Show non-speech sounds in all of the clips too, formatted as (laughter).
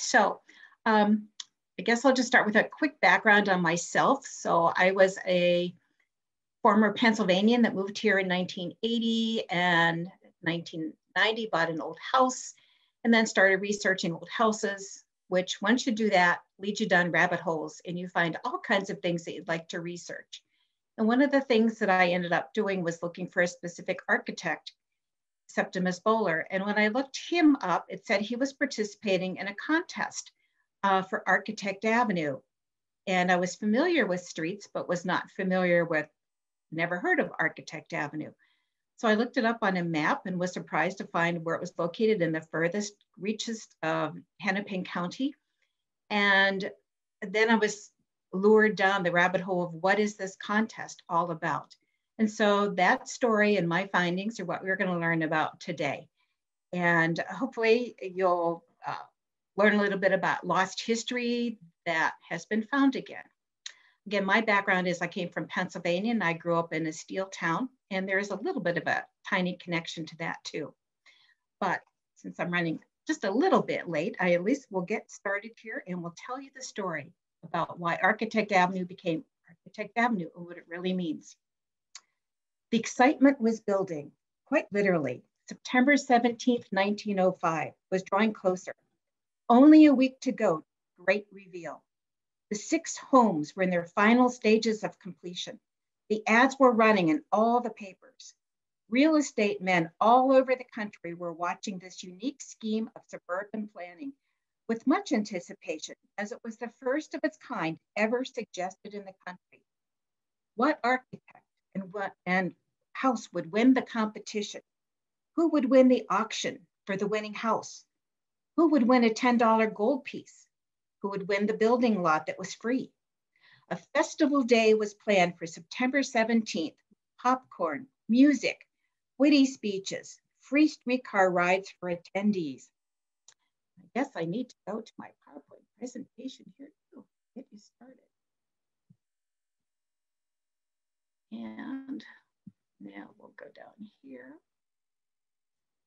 So um, I guess I'll just start with a quick background on myself. So I was a former Pennsylvanian that moved here in 1980 and 1990, bought an old house, and then started researching old houses, which once you do that, leads you down rabbit holes and you find all kinds of things that you'd like to research. And one of the things that I ended up doing was looking for a specific architect, Septimus Bowler. And when I looked him up, it said he was participating in a contest uh, for Architect Avenue. And I was familiar with streets, but was not familiar with, never heard of Architect Avenue. So I looked it up on a map and was surprised to find where it was located in the furthest reaches of Hennepin County. And then I was lured down the rabbit hole of what is this contest all about? And so that story and my findings are what we're going to learn about today. And hopefully you'll uh, learn a little bit about lost history that has been found again. Again, my background is I came from Pennsylvania and I grew up in a steel town, and there is a little bit of a tiny connection to that too. But since I'm running just a little bit late, I at least will get started here and we'll tell you the story about why Architect Avenue became Architect Avenue and what it really means. The excitement was building, quite literally. September 17, 1905 was drawing closer. Only a week to go, great reveal. The six homes were in their final stages of completion. The ads were running in all the papers. Real estate men all over the country were watching this unique scheme of suburban planning with much anticipation, as it was the first of its kind ever suggested in the country. What architect and what and house would win the competition? Who would win the auction for the winning house? Who would win a $10 gold piece? Who would win the building lot that was free? A festival day was planned for September 17th. Popcorn, music, witty speeches, free streetcar rides for attendees. I guess I need to go to my PowerPoint presentation here too. Get you started. And now we'll go down here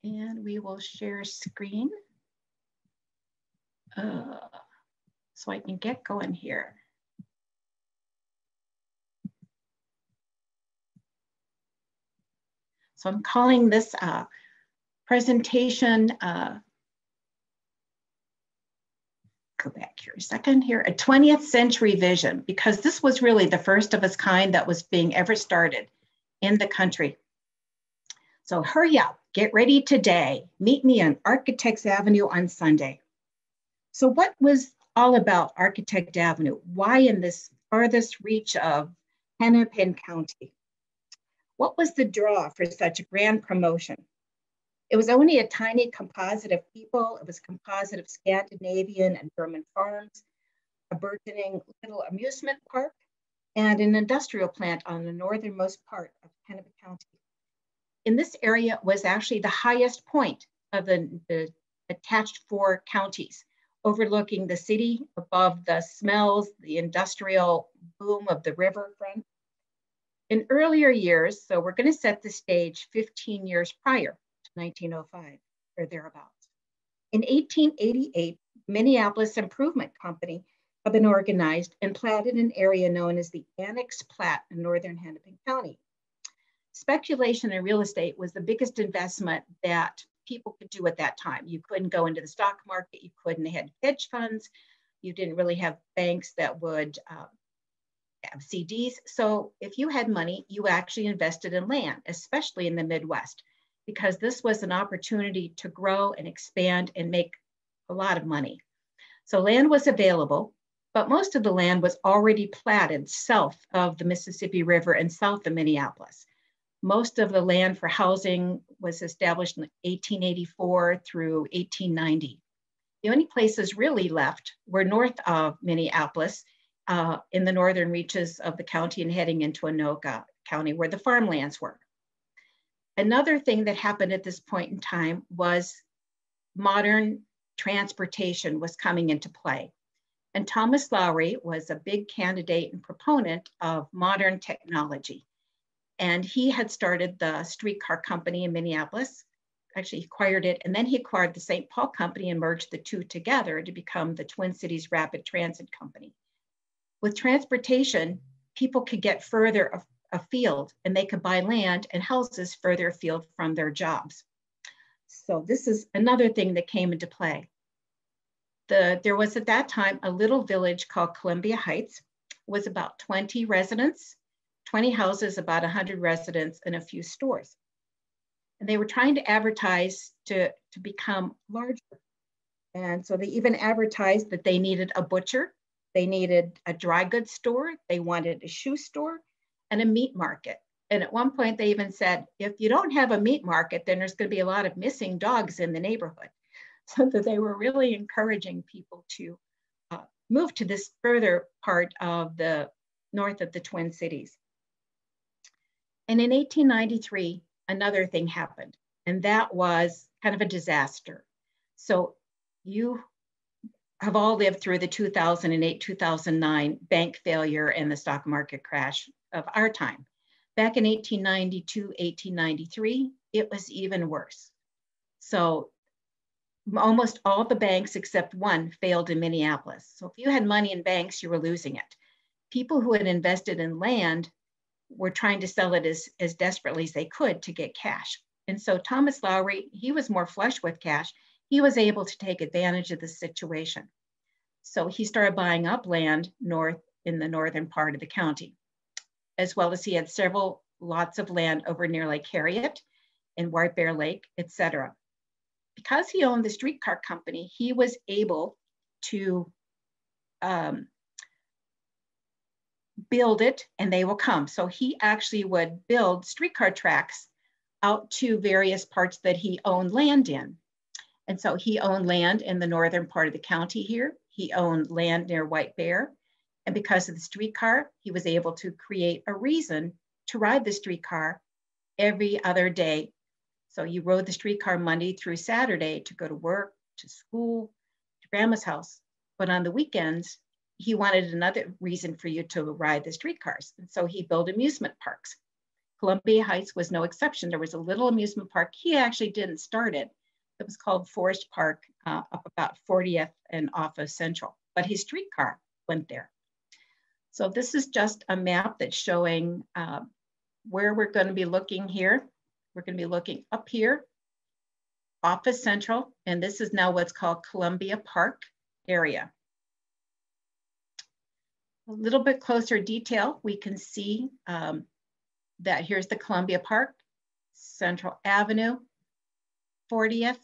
and we will share screen uh, so I can get going here. So I'm calling this uh, presentation, uh, go back here a second here, a 20th century vision, because this was really the first of its kind that was being ever started in the country. So hurry up, get ready today. Meet me on Architects Avenue on Sunday. So what was all about Architect Avenue? Why in this farthest reach of Hennepin County? What was the draw for such a grand promotion? It was only a tiny composite of people. It was a composite of Scandinavian and German farms, a burgeoning little amusement park, and an industrial plant on the northernmost part of Hennepin County. In this area was actually the highest point of the, the attached four counties overlooking the city above the smells, the industrial boom of the riverfront. In earlier years, so we're going to set the stage 15 years prior to 1905 or thereabouts. In 1888, Minneapolis Improvement Company had been organized and platted an area known as the Annex Plat in northern Hennepin County. Speculation in real estate was the biggest investment that people could do at that time. You couldn't go into the stock market, you couldn't have hedge funds, you didn't really have banks that would uh, have CDs. So if you had money, you actually invested in land, especially in the Midwest, because this was an opportunity to grow and expand and make a lot of money. So land was available, but most of the land was already platted south of the Mississippi River and south of Minneapolis. Most of the land for housing was established in 1884 through 1890. The only places really left were north of Minneapolis uh, in the northern reaches of the county and heading into Anoka County where the farmlands were. Another thing that happened at this point in time was modern transportation was coming into play. And Thomas Lowry was a big candidate and proponent of modern technology. And he had started the streetcar company in Minneapolis, actually he acquired it, and then he acquired the St. Paul Company and merged the two together to become the Twin Cities Rapid Transit Company. With transportation, people could get further afield and they could buy land and houses further afield from their jobs. So this is another thing that came into play. The, there was at that time a little village called Columbia Heights, was about 20 residents, 20 houses, about 100 residents, and a few stores. And they were trying to advertise to, to become larger. And so they even advertised that they needed a butcher, they needed a dry goods store, they wanted a shoe store, and a meat market. And at one point, they even said, if you don't have a meat market, then there's going to be a lot of missing dogs in the neighborhood. (laughs) So that they were really encouraging people to uh, move to this further part of the north of the Twin Cities. And in 1893, another thing happened, and that was kind of a disaster. So you have all lived through the 2008 2009 bank failure and the stock market crash of our time. Back in 1892, 1893, it was even worse. So almost all the banks except one failed in Minneapolis. So if you had money in banks, you were losing it. People who had invested in land were trying to sell it as, as desperately as they could to get cash. And so Thomas Lowry, he was more flush with cash. He was able to take advantage of the situation. So he started buying up land north in the northern part of the county as well as he had several lots of land over near Lake Harriet and White Bear Lake, etc. Because he owned the streetcar company, he was able to um, build it and they will come. So he actually would build streetcar tracks out to various parts that he owned land in. And so he owned land in the northern part of the county here. He owned land near White Bear. And because of the streetcar, he was able to create a reason to ride the streetcar every other day. So you rode the streetcar Monday through Saturday to go to work, to school, to grandma's house. But on the weekends, he wanted another reason for you to ride the streetcars. And so he built amusement parks. Columbia Heights was no exception. There was a little amusement park. He actually didn't start it. It was called Forest Park uh, up about 40th and off of Central, but his streetcar went there. So this is just a map that's showing uh, where we're going to be looking here. We're going to be looking up here, Office Central, and this is now what's called Columbia Park area. A little bit closer detail, we can see um, that here's the Columbia Park, Central Avenue, 40th,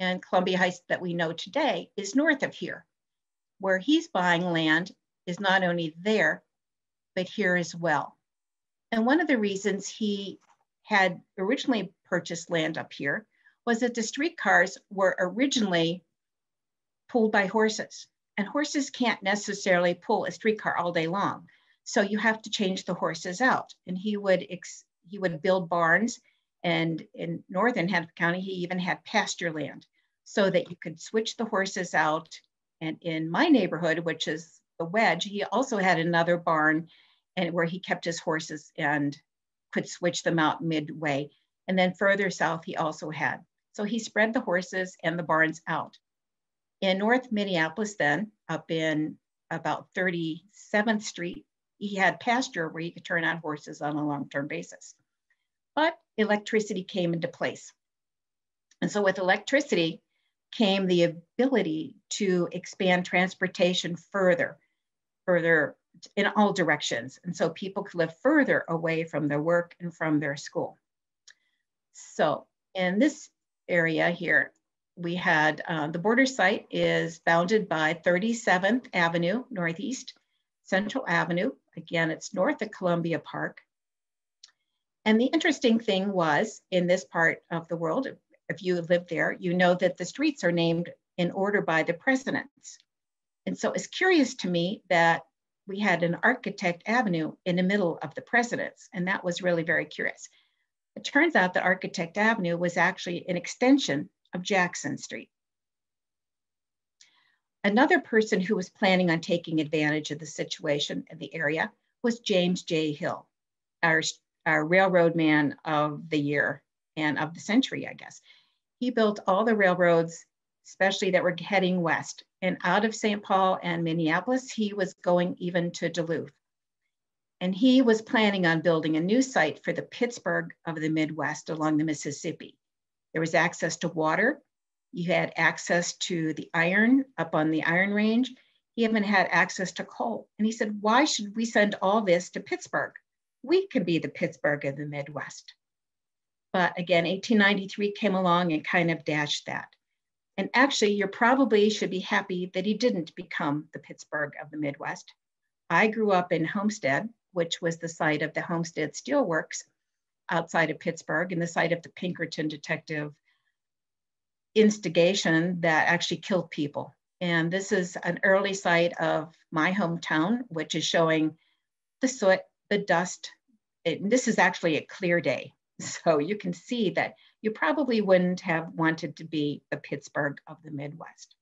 and Columbia Heights that we know today is north of here. Where he's buying land is not only there, but here as well. And one of the reasons he had originally purchased land up here was that the streetcars were originally pulled by horses. And horses can't necessarily pull a streetcar all day long. So you have to change the horses out. And he would he would build barns. And in northern Hennepin County, he even had pasture land so that you could switch the horses out. And in my neighborhood, which is the wedge, he also had another barn and where he kept his horses and could switch them out midway. And then further south, he also had. So he spread the horses and the barns out. In North Minneapolis, then, up in about 37th Street, he had pasture where he could turn on horses on a long term basis. But electricity came into place. And so, with electricity came the ability to expand transportation further further in all directions. And so people could live further away from their work and from their school. So in this area here, we had uh, the border site is bounded by 37th Avenue Northeast, Central Avenue. Again, it's north of Columbia Park. And the interesting thing was in this part of the world, if you live there, you know that the streets are named in order by the presidents. And so it's curious to me that we had an architect avenue in the middle of the presidents, and that was really very curious. It turns out that Architect Avenue was actually an extension of Jackson Street. Another person who was planning on taking advantage of the situation in the area was James J. Hill, our, our railroad man of the year and of the century, I guess. he built all the railroads, especially that were heading west. And out of St. Paul and Minneapolis, he was going even to Duluth. And he was planning on building a new site for the Pittsburgh of the Midwest along the Mississippi. There was access to water. You had access to the iron up on the Iron Range. He even had access to coal. And he said, why should we send all this to Pittsburgh? We can be the Pittsburgh of the Midwest. But again, 1893 came along and kind of dashed that. And actually, you probably should be happy that he didn't become the Pittsburgh of the Midwest. I grew up in Homestead, which was the site of the Homestead Steelworks outside of Pittsburgh and the site of the Pinkerton detective instigation that actually killed people. And this is an early site of my hometown, which is showing the soot, the dust. It, this is actually a clear day. (laughs) So you can see that you probably wouldn't have wanted to be the Pittsburgh of the Midwest.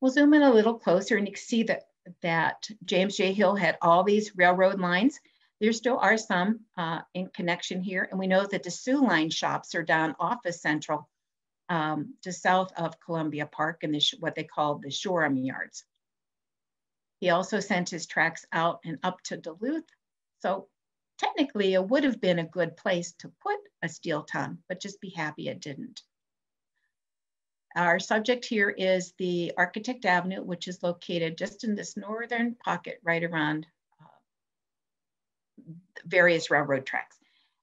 We'll zoom in a little closer and you can see that, that James J. Hill had all these railroad lines. There still are some uh, in connection here. And we know that the Soo Line shops are down off of Central um, to south of Columbia Park and the, what they call the Shoreham Yards. He also sent his tracks out and up to Duluth. So technically it would have been a good place to put a steel ton, but just be happy it didn't. Our subject here is the Architect Avenue, which is located just in this northern pocket right around various railroad tracks.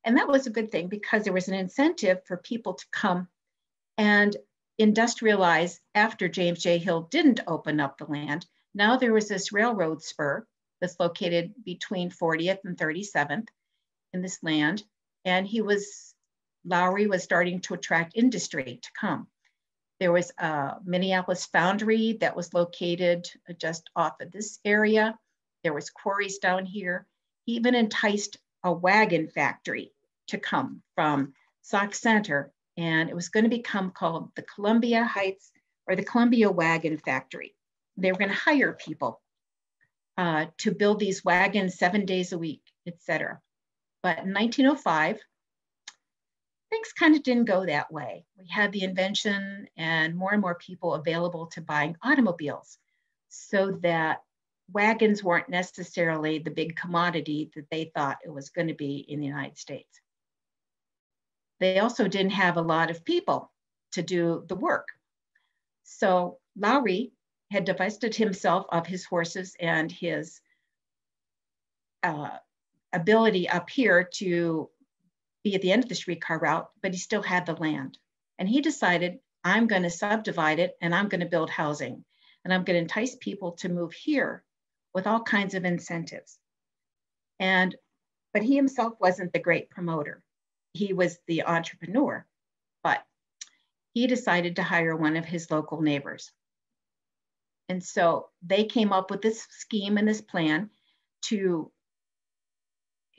And that was a good thing because there was an incentive for people to come and industrialize after James J. Hill didn't open up the land. Now there was this railroad spur that's located between 40th and 37th in this land. And he was, Lowry was starting to attract industry to come. There was a Minneapolis foundry that was located just off of this area. There was quarries down here. Even enticed a wagon factory to come from Sauk Centre. And it was going to become called the Columbia Heights or the Columbia Wagon Factory. They were going to hire people uh, to build these wagons seven days a week, etc. But in 1905, things kind of didn't go that way. We had the invention and more and more people available to buying automobiles so that wagons weren't necessarily the big commodity that they thought it was going to be in the United States. They also didn't have a lot of people to do the work. So Lowry had divested himself of his horses and his uh, ability up here to be at the end of the streetcar route, but he still had the land. And he decided, I'm going to subdivide it and I'm going to build housing. And I'm going to entice people to move here with all kinds of incentives. And, but he himself wasn't the great promoter. He was the entrepreneur, but he decided to hire one of his local neighbors. And so they came up with this scheme and this plan to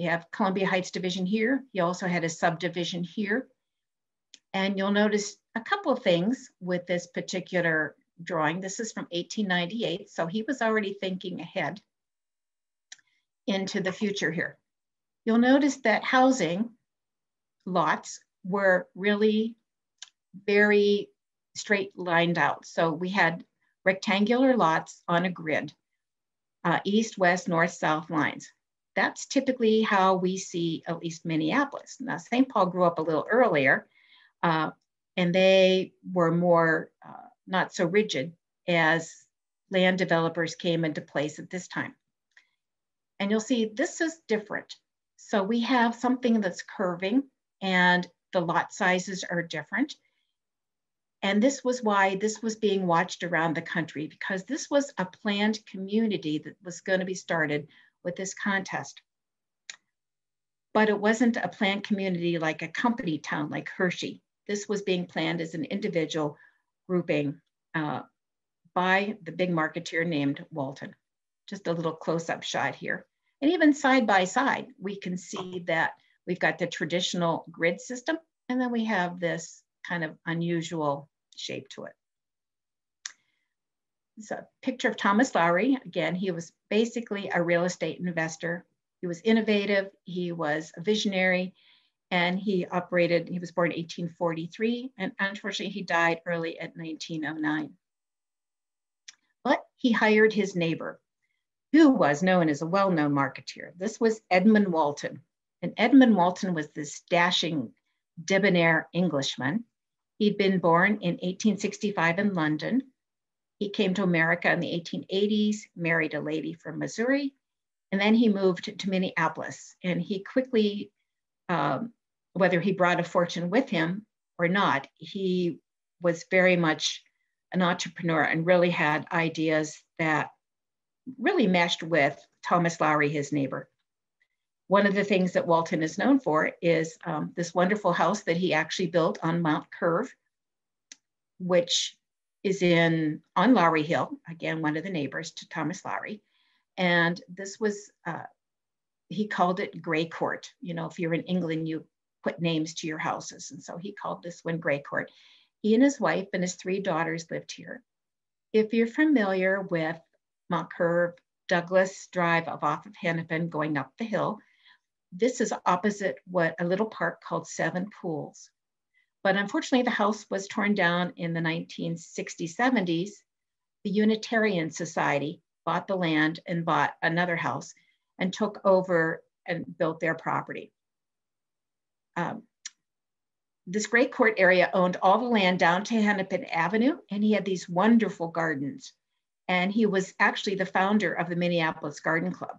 have Columbia Heights Division here. He also had a subdivision here. And you'll notice a couple of things with this particular drawing. This is from 1898, so he was already thinking ahead into the future here. You'll notice that housing lots were really very straight lined out. So we had rectangular lots on a grid, uh, east, west, north, south lines. That's typically how we see at least Minneapolis. Now, St. Paul grew up a little earlier, uh, and they were more uh, not so rigid as land developers came into place at this time. And you'll see this is different. So we have something that's curving and the lot sizes are different. And this was why this was being watched around the country because this was a planned community that was going to be started with this contest. But it wasn't a planned community like a company town like Hershey. This was being planned as an individual grouping uh, by the big marketeer named Walton. Just a little close-up shot here. And even side by side, we can see that we've got the traditional grid system, and then we have this kind of unusual shape to it. It's a picture of Thomas Lowry. Again, he was basically a real estate investor. He was innovative, he was a visionary, and he operated, he was born in 1843, and unfortunately he died early at 1909. But he hired his neighbor, who was known as a well-known marketeer. This was Edmund Walton. And Edmund Walton was this dashing, debonair Englishman. He'd been born in 1865 in London. He came to America in the 1880s, married a lady from Missouri, and then he moved to Minneapolis. And he quickly, um, whether he brought a fortune with him or not, he was very much an entrepreneur and really had ideas that really meshed with Thomas Lowry, his neighbor. One of the things that Walton is known for is um, this wonderful house that he actually built on Mount Curve, which is in on Lowry Hill, again, one of the neighbors to Thomas Lowry. And this was, uh, he called it Gray Court. You know, if you're in England, you put names to your houses. And so he called this one Gray Court. He and his wife and his three daughters lived here. If you're familiar with Mount Curve, Douglas Drive off of Hennepin going up the hill, this is opposite what a little park called Seven Pools. But unfortunately, the house was torn down in the 1960s, 70s. The Unitarian Society bought the land and bought another house and took over and built their property. Um, this great Court area owned all the land down to Hennepin Avenue, and he had these wonderful gardens. And he was actually the founder of the Minneapolis Garden Club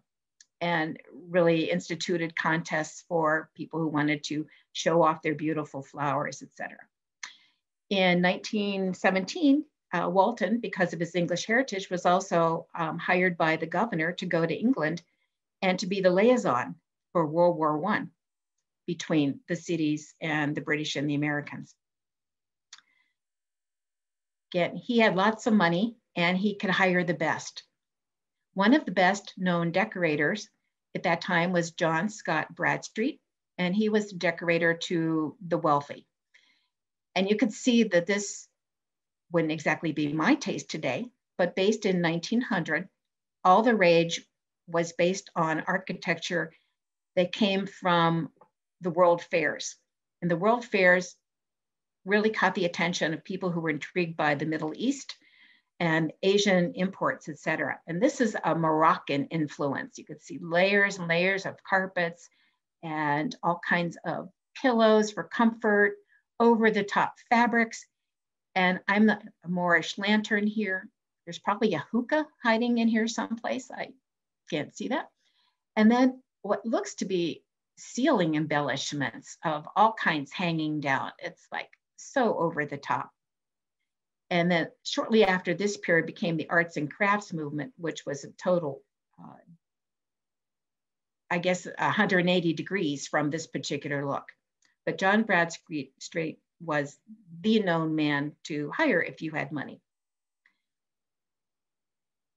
and really instituted contests for people who wanted to show off their beautiful flowers, etc. In 1917, uh, Walton, because of his English heritage, was also um, hired by the governor to go to England and to be the liaison for World War I between the cities and the British and the Americans. Again, he had lots of money and he could hire the best. One of the best known decorators at that time was John Scott Bradstreet, and he was decorator to the wealthy. And you could see that this wouldn't exactly be my taste today, but based in 1900, all the rage was based on architecture that came from the world fairs. And the world fairs really caught the attention of people who were intrigued by the Middle East and Asian imports, et cetera. And this is a Moroccan influence. You could see layers and layers of carpets and all kinds of pillows for comfort, over the top fabrics. And I'm the Moorish lantern here. There's probably a hookah hiding in here someplace. I can't see that. And then what looks to be ceiling embellishments of all kinds hanging down. It's like so over the top. And then shortly after this period became the arts and crafts movement, which was a total, uh, I guess, 180 degrees from this particular look. But John Bradstreet was the known man to hire if you had money.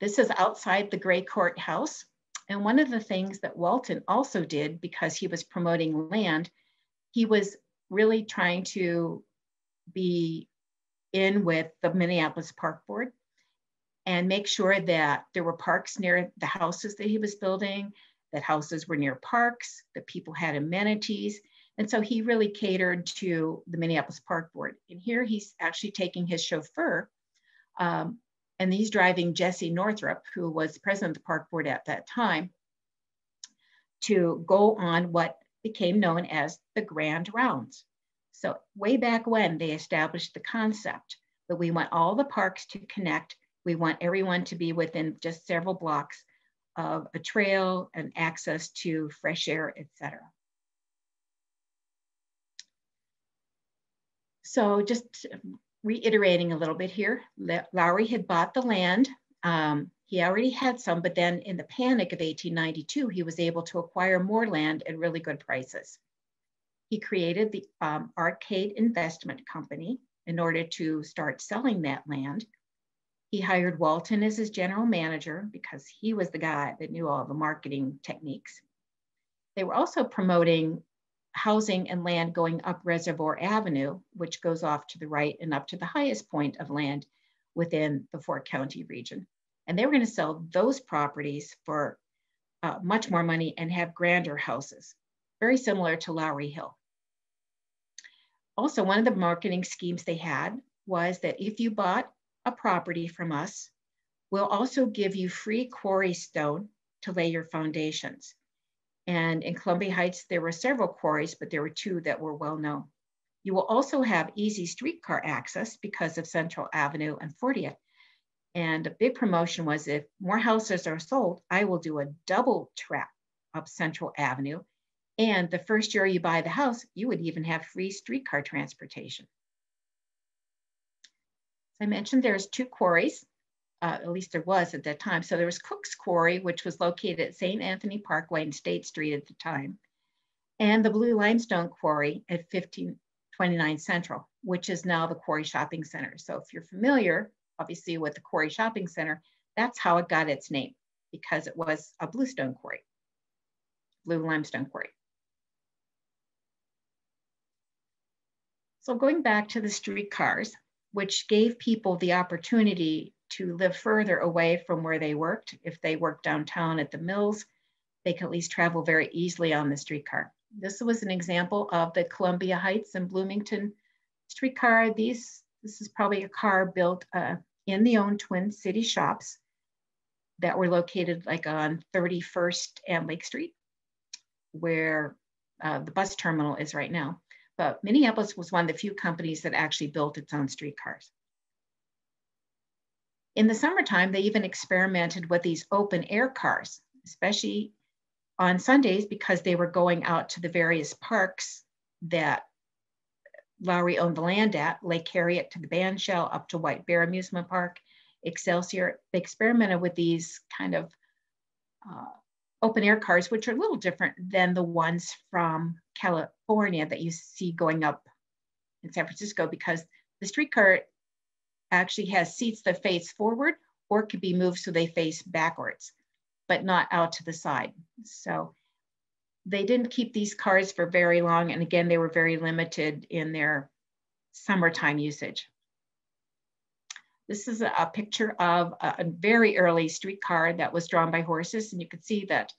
This is outside the Gray Court House. And one of the things that Walton also did because he was promoting land, he was really trying to be in with the Minneapolis Park Board and make sure that there were parks near the houses that he was building, that houses were near parks, that people had amenities. And so he really catered to the Minneapolis Park Board. And here he's actually taking his chauffeur um, and he's driving Jesse Northrup, who was president of the park board at that time, to go on what became known as the Grand Rounds. So way back when they established the concept that we want all the parks to connect. We want everyone to be within just several blocks of a trail and access to fresh air, etc. So just reiterating a little bit here, Lowry had bought the land. Um, he already had some, but then in the panic of 1892, he was able to acquire more land at really good prices. He created the um, Arcade Investment Company in order to start selling that land. He hired Walton as his general manager because he was the guy that knew all the marketing techniques. They were also promoting housing and land going up Reservoir Avenue, which goes off to the right and up to the highest point of land within the Fort County region. And they were going to sell those properties for uh, much more money and have grander houses, very similar to Lowry Hill. also, one of the marketing schemes they had was that if you bought a property from us, we'll also give you free quarry stone to lay your foundations. And in Columbia Heights, there were several quarries, but there were two that were well known. You will also have easy streetcar access because of Central Avenue and 40th. And a big promotion was if more houses are sold, I will do a double trap up Central Avenue. And the first year you buy the house, you would even have free streetcar transportation. As I mentioned, there's two quarries uh, at least there was at that time. So there was Cook's Quarry, which was located at St. Anthony Parkway and State Street at the time, and the Blue Limestone Quarry at 1529 Central, which is now the Quarry Shopping Center. So if you're familiar, obviously with the Quarry Shopping Center, that's how it got its name because it was a bluestone quarry, blue limestone quarry. So going back to the streetcars, which gave people the opportunity to live further away from where they worked. If they worked downtown at the mills, they could at least travel very easily on the streetcar. This was an example of the Columbia Heights and Bloomington streetcar. These, this is probably a car built uh, in the own Twin City shops that were located like on 31st and Lake Street, where uh, the bus terminal is right now. But Minneapolis was one of the few companies that actually built its own streetcars. In the summertime, they even experimented with these open air cars, especially on Sundays because they were going out to the various parks that Lowry owned the land at, Lake Harriet to the Bandshell, up to White Bear Amusement Park, Excelsior. They experimented with these kind of uh, open air cars, which are a little different than the ones from California that you see going up in San Francisco because the streetcar actually has seats that face forward or could be moved so they face backwards, but not out to the side. So they didn't keep these cars for very long. And again, they were very limited in their summertime usage. This is a picture of a, very early streetcar that was drawn by horses. And you can see that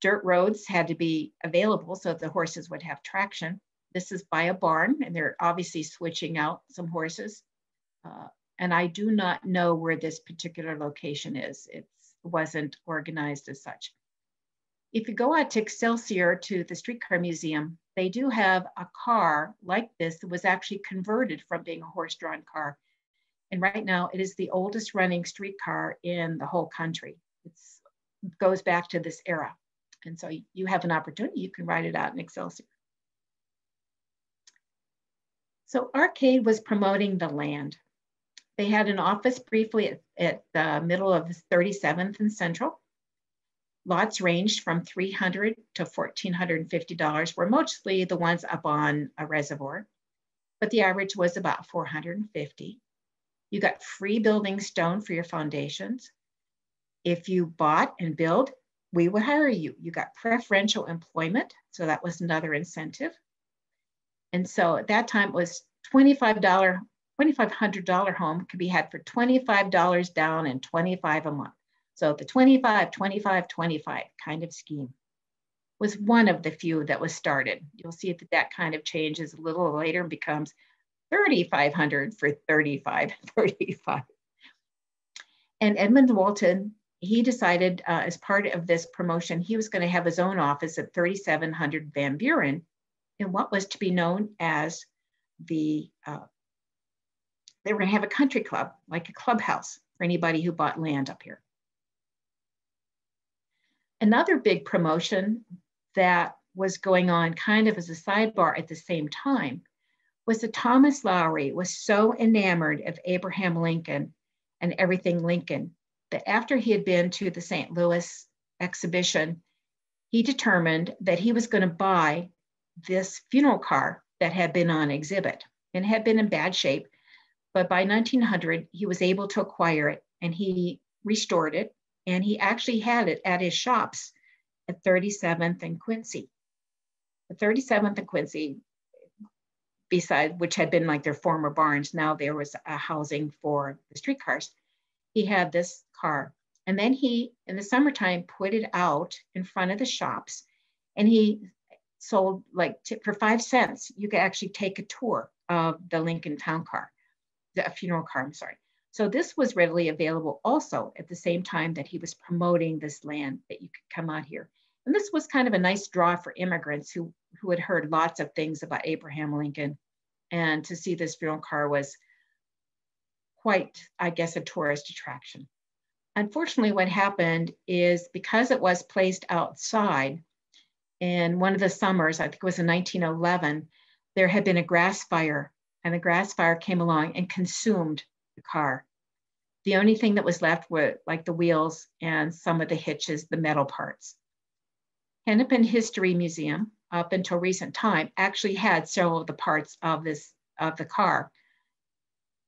dirt roads had to be available so the horses would have traction. This is by a barn, and they're obviously switching out some horses. Uh, and I do not know where this particular location is. It wasn't organized as such. If you go out to Excelsior to the Streetcar Museum, they do have a car like this that was actually converted from being a horse-drawn car. And right now it is the oldest running streetcar in the whole country. it goes back to this era. And so you have an opportunity, you can ride it out in Excelsior. So Arcade was promoting the land. They had an office briefly at, at the middle of 37th and Central. Lots ranged from 300 to $1,450, were mostly the ones up on a reservoir, but the average was about 450. You got free building stone for your foundations. If you bought and build, we would hire you. You got preferential employment, so that was another incentive. And so at that time it was $25 $2,500 home could be had for $25 down and 25 a month. So the 25, 25, 25 kind of scheme was one of the few that was started. You'll see that that kind of changes a little later and becomes 3,500 for 35, (laughs) 35. And Edmund Walton, he decided uh, as part of this promotion, he was going to have his own office at 3700 Van Buren in what was to be known as the uh, they were going to have a country club, like a clubhouse for anybody who bought land up here. Another big promotion that was going on kind of as a sidebar at the same time was that Thomas Lowry was so enamored of Abraham Lincoln and everything Lincoln that after he had been to the St. Louis exhibition, he determined that he was going to buy this funeral car that had been on exhibit and had been in bad shape but by 1900, he was able to acquire it and he restored it. And he actually had it at his shops at 37th and Quincy. The 37th and Quincy, beside which had been like their former barns, now there was a housing for the streetcars. He had this car. And then he, in the summertime, put it out in front of the shops and he sold like for five cents, you could actually take a tour of the Lincoln town car, the funeral car, I'm sorry. So this was readily available also at the same time that he was promoting this land that you could come out here. And this was kind of a nice draw for immigrants who, who had heard lots of things about Abraham Lincoln. And to see this funeral car was quite, I guess, a tourist attraction. Unfortunately, what happened is because it was placed outside in one of the summers, I think it was in 1911, there had been a grass fire and the grass fire came along and consumed the car. The only thing that was left were like the wheels and some of the hitches, the metal parts. Hennepin History Museum, up until recent time, actually had several of the parts of this of the car.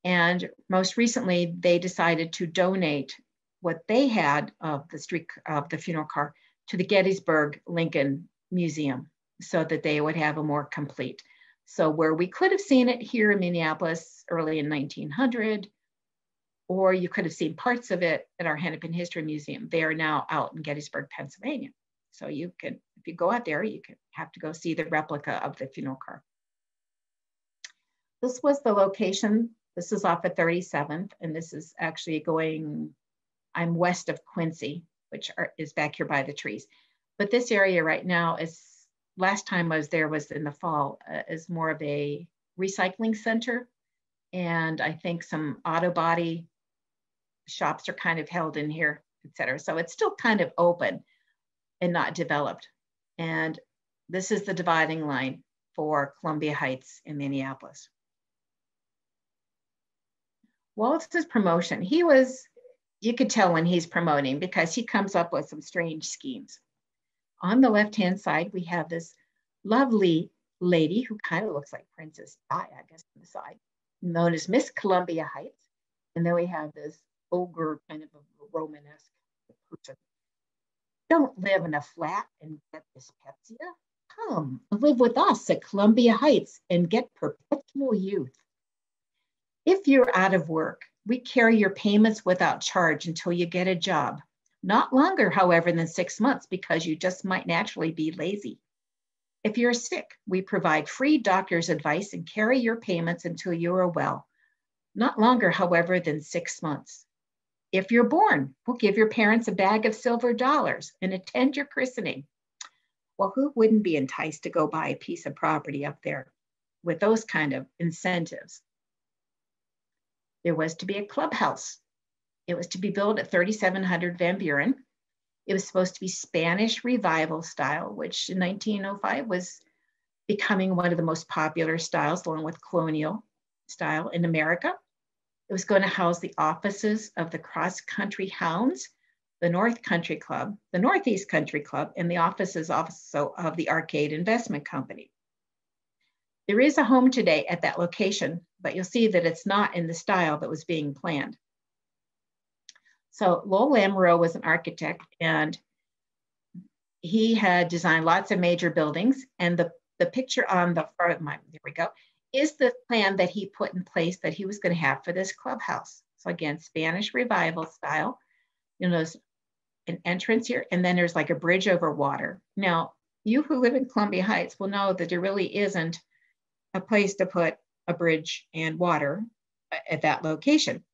And most recently, they decided to donate what they had of the street of the funeral car to the Gettysburg Lincoln Museum so that they would have a more complete. So where we could have seen it here in Minneapolis early in 1900, or you could have seen parts of it at our Hennepin History Museum. They are now out in Gettysburg, Pennsylvania. So you can, if you go out there, you can have to go see the replica of the funeral car. This was the location. This is off of 37th, and this is actually going, I'm west of Quincy, which are, is back here by the trees. But this area right now is, last time I was there was in the fall, uh, is more of a recycling center. And I think some auto body shops are kind of held in here, et cetera. So it's still kind of open and not developed. And this is the dividing line for Columbia Heights in Minneapolis. Waltz's promotion, he was, you could tell when he's promoting because he comes up with some strange schemes. On the left-hand side, we have this lovely lady who kind of looks like Princess Di, I guess, on the side, known as Miss Columbia Heights. And then we have this ogre, kind of a Romanesque person. Don't live in a flat and get dyspepsia. Come live with us at Columbia Heights and get perpetual youth. If you're out of work, we carry your payments without charge until you get a job. Not longer, however, than six months because you just might naturally be lazy. If you're sick, we provide free doctor's advice and carry your payments until you are well. Not longer, however, than six months. If you're born, we'll give your parents a bag of silver dollars and attend your christening. Well, who wouldn't be enticed to go buy a piece of property up there with those kind of incentives? There was to be a clubhouse. It was to be built at 3700 Van Buren. It was supposed to be Spanish revival style, which in 1905 was becoming one of the most popular styles, along with colonial style in America. It was going to house the offices of the Cross Country Hounds, the North Country Club, the Northeast Country Club, and the offices also of the Arcade Investment Company. There is a home today at that location, but you'll see that it's not in the style that was being planned. So Lowell Lamoreaux was an architect and he had designed lots of major buildings and the, the picture on the front, there we go, is the plan that he put in place that he was going to have for this clubhouse. So again, Spanish revival style. You know, there's an entrance here, and then there's like a bridge over water. Now, you who live in Columbia Heights will know that there really isn't a place to put a bridge and water at that location.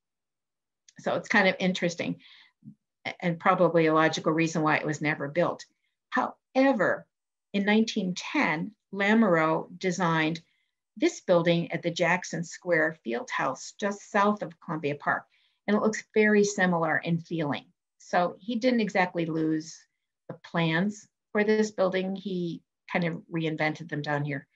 So it's kind of interesting and probably a logical reason why it was never built. However, in 1910, Lamoreaux designed this building at the Jackson Square Field House just south of Columbia Park. And it looks very similar in feeling. So he didn't exactly lose the plans for this building. He kind of reinvented them down here.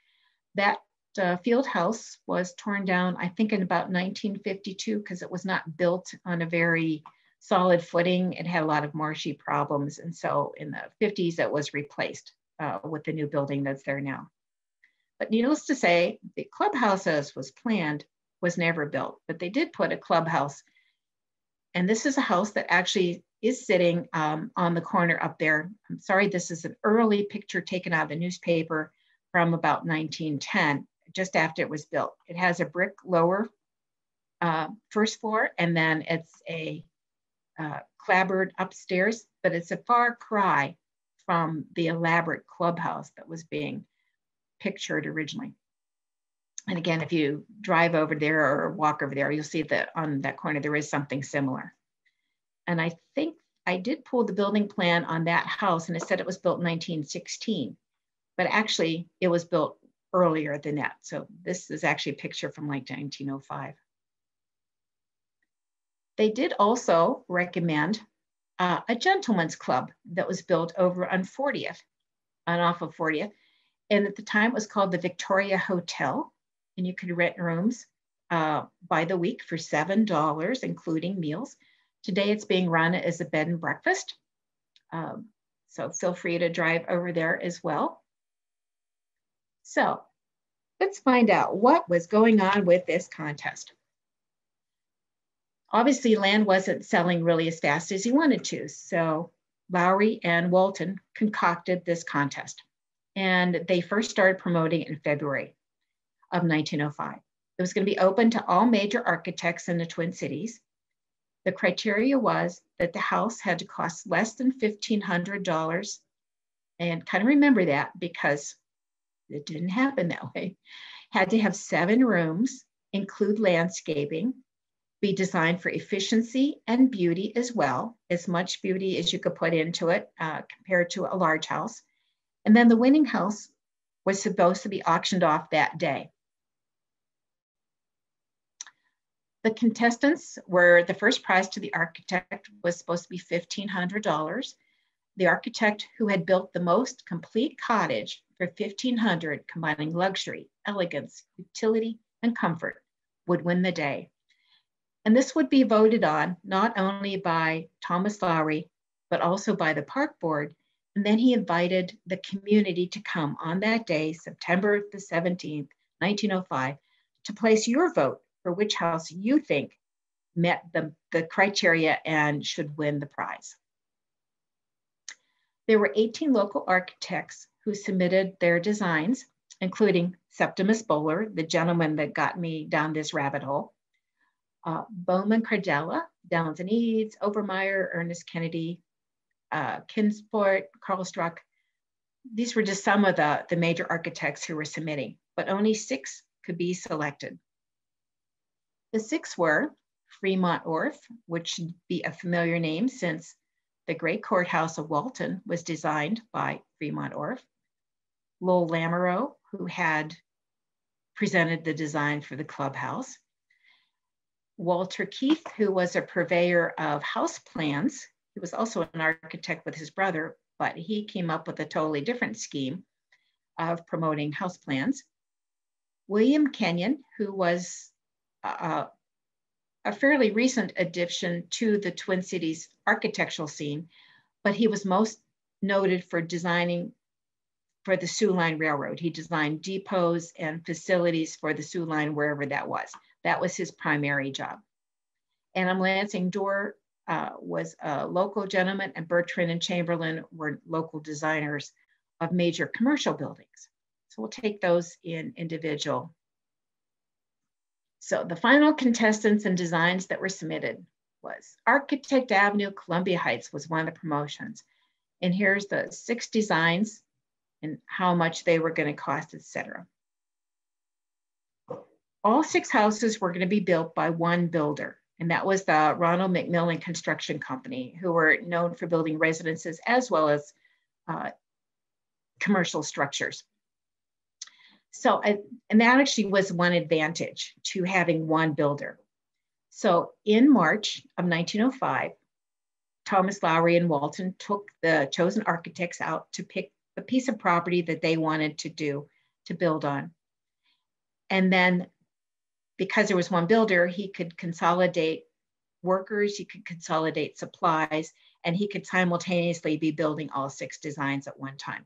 That uh, field house was torn down, I think in about 1952, because it was not built on a very solid footing. It had a lot of marshy problems. And so in the 50s, it was replaced uh, with the new building that's there now. But needless to say, the clubhouse as was planned was never built, but they did put a clubhouse. And this is a house that actually is sitting um, on the corner up there. I'm sorry, this is an early picture taken out of the newspaper from about 1910, just after it was built. It has a brick lower uh, first floor, and then it's a uh, clapboard upstairs, but it's a far cry from the elaborate clubhouse that was being pictured originally. And again, if you drive over there or walk over there, you'll see that on that corner there is something similar. And I think I did pull the building plan on that house and it said it was built in 1916, but actually it was built earlier than that. So this is actually a picture from like 1905. They did also recommend uh, a gentleman's club that was built over on 40th, on off of 40th. And at the time it was called the Victoria Hotel. And you could rent rooms uh, by the week for $7, including meals. Today it's being run as a bed and breakfast. Um, so feel free to drive over there as well. So let's find out what was going on with this contest. Obviously land wasn't selling really as fast as he wanted to. So Lowry and Walton concocted this contest and they first started promoting it in February of 1905. It was going to be open to all major architects in the Twin Cities. The criteria was that the house had to cost less than $1,500. And kind of remember that because it didn't happen that way. Had to have seven rooms, include landscaping, be designed for efficiency and beauty as well, as much beauty as you could put into it uh, compared to a large house. And then the winning house was supposed to be auctioned off that day. The contestants were the first prize to the architect was supposed to be $1,500. The architect who had built the most complete cottage for 1500 combining luxury, elegance, utility, and comfort would win the day. And this would be voted on not only by Thomas Lowry, but also by the park board. And then he invited the community to come on that day, September the 17th, 1905, to place your vote for which house you think met the, the criteria and should win the prize. There were 18 local architects who submitted their designs, including Septimus Bowler, the gentleman that got me down this rabbit hole, uh, Boehme Cordella, Downs and Eads, Obermeyer, Ernest Kennedy, uh, Kinsport, Carl Struck. These were just some of the, the major architects who were submitting, but only six could be selected. The six were Fremont Orff, which should be a familiar name since the great courthouse of Walton was designed by Fremont Orff. Lowell Lamoreaux, who had presented the design for the clubhouse. Walter Keith, who was a purveyor of house plans. He was also an architect with his brother, but he came up with a totally different scheme of promoting house plans. William Kenyon, who was uh, a fairly recent addition to the Twin Cities architectural scene, but he was most noted for designing for the Soo Line Railroad. He designed depots and facilities for the Soo Line, wherever that was. That was his primary job. Adam Lansing Dorr uh, was a local gentleman, and Bertrand and Chamberlain were local designers of major commercial buildings. So we'll take those in individual so the final contestants and designs that were submitted was Architect Avenue, Columbia Heights was one of the promotions. And here's the six designs and how much they were gonna cost, etc. All six houses were gonna be built by one builder, and that was the Ronald McMillan Construction Company, who were known for building residences as well as uh, commercial structures. So, and that actually was one advantage to having one builder. So in March of 1905, Thomas Lowry and Walton took the chosen architects out to pick the piece of property that they wanted to do to build on. And then because there was one builder, he could consolidate workers, he could consolidate supplies, and he could simultaneously be building all six designs at one time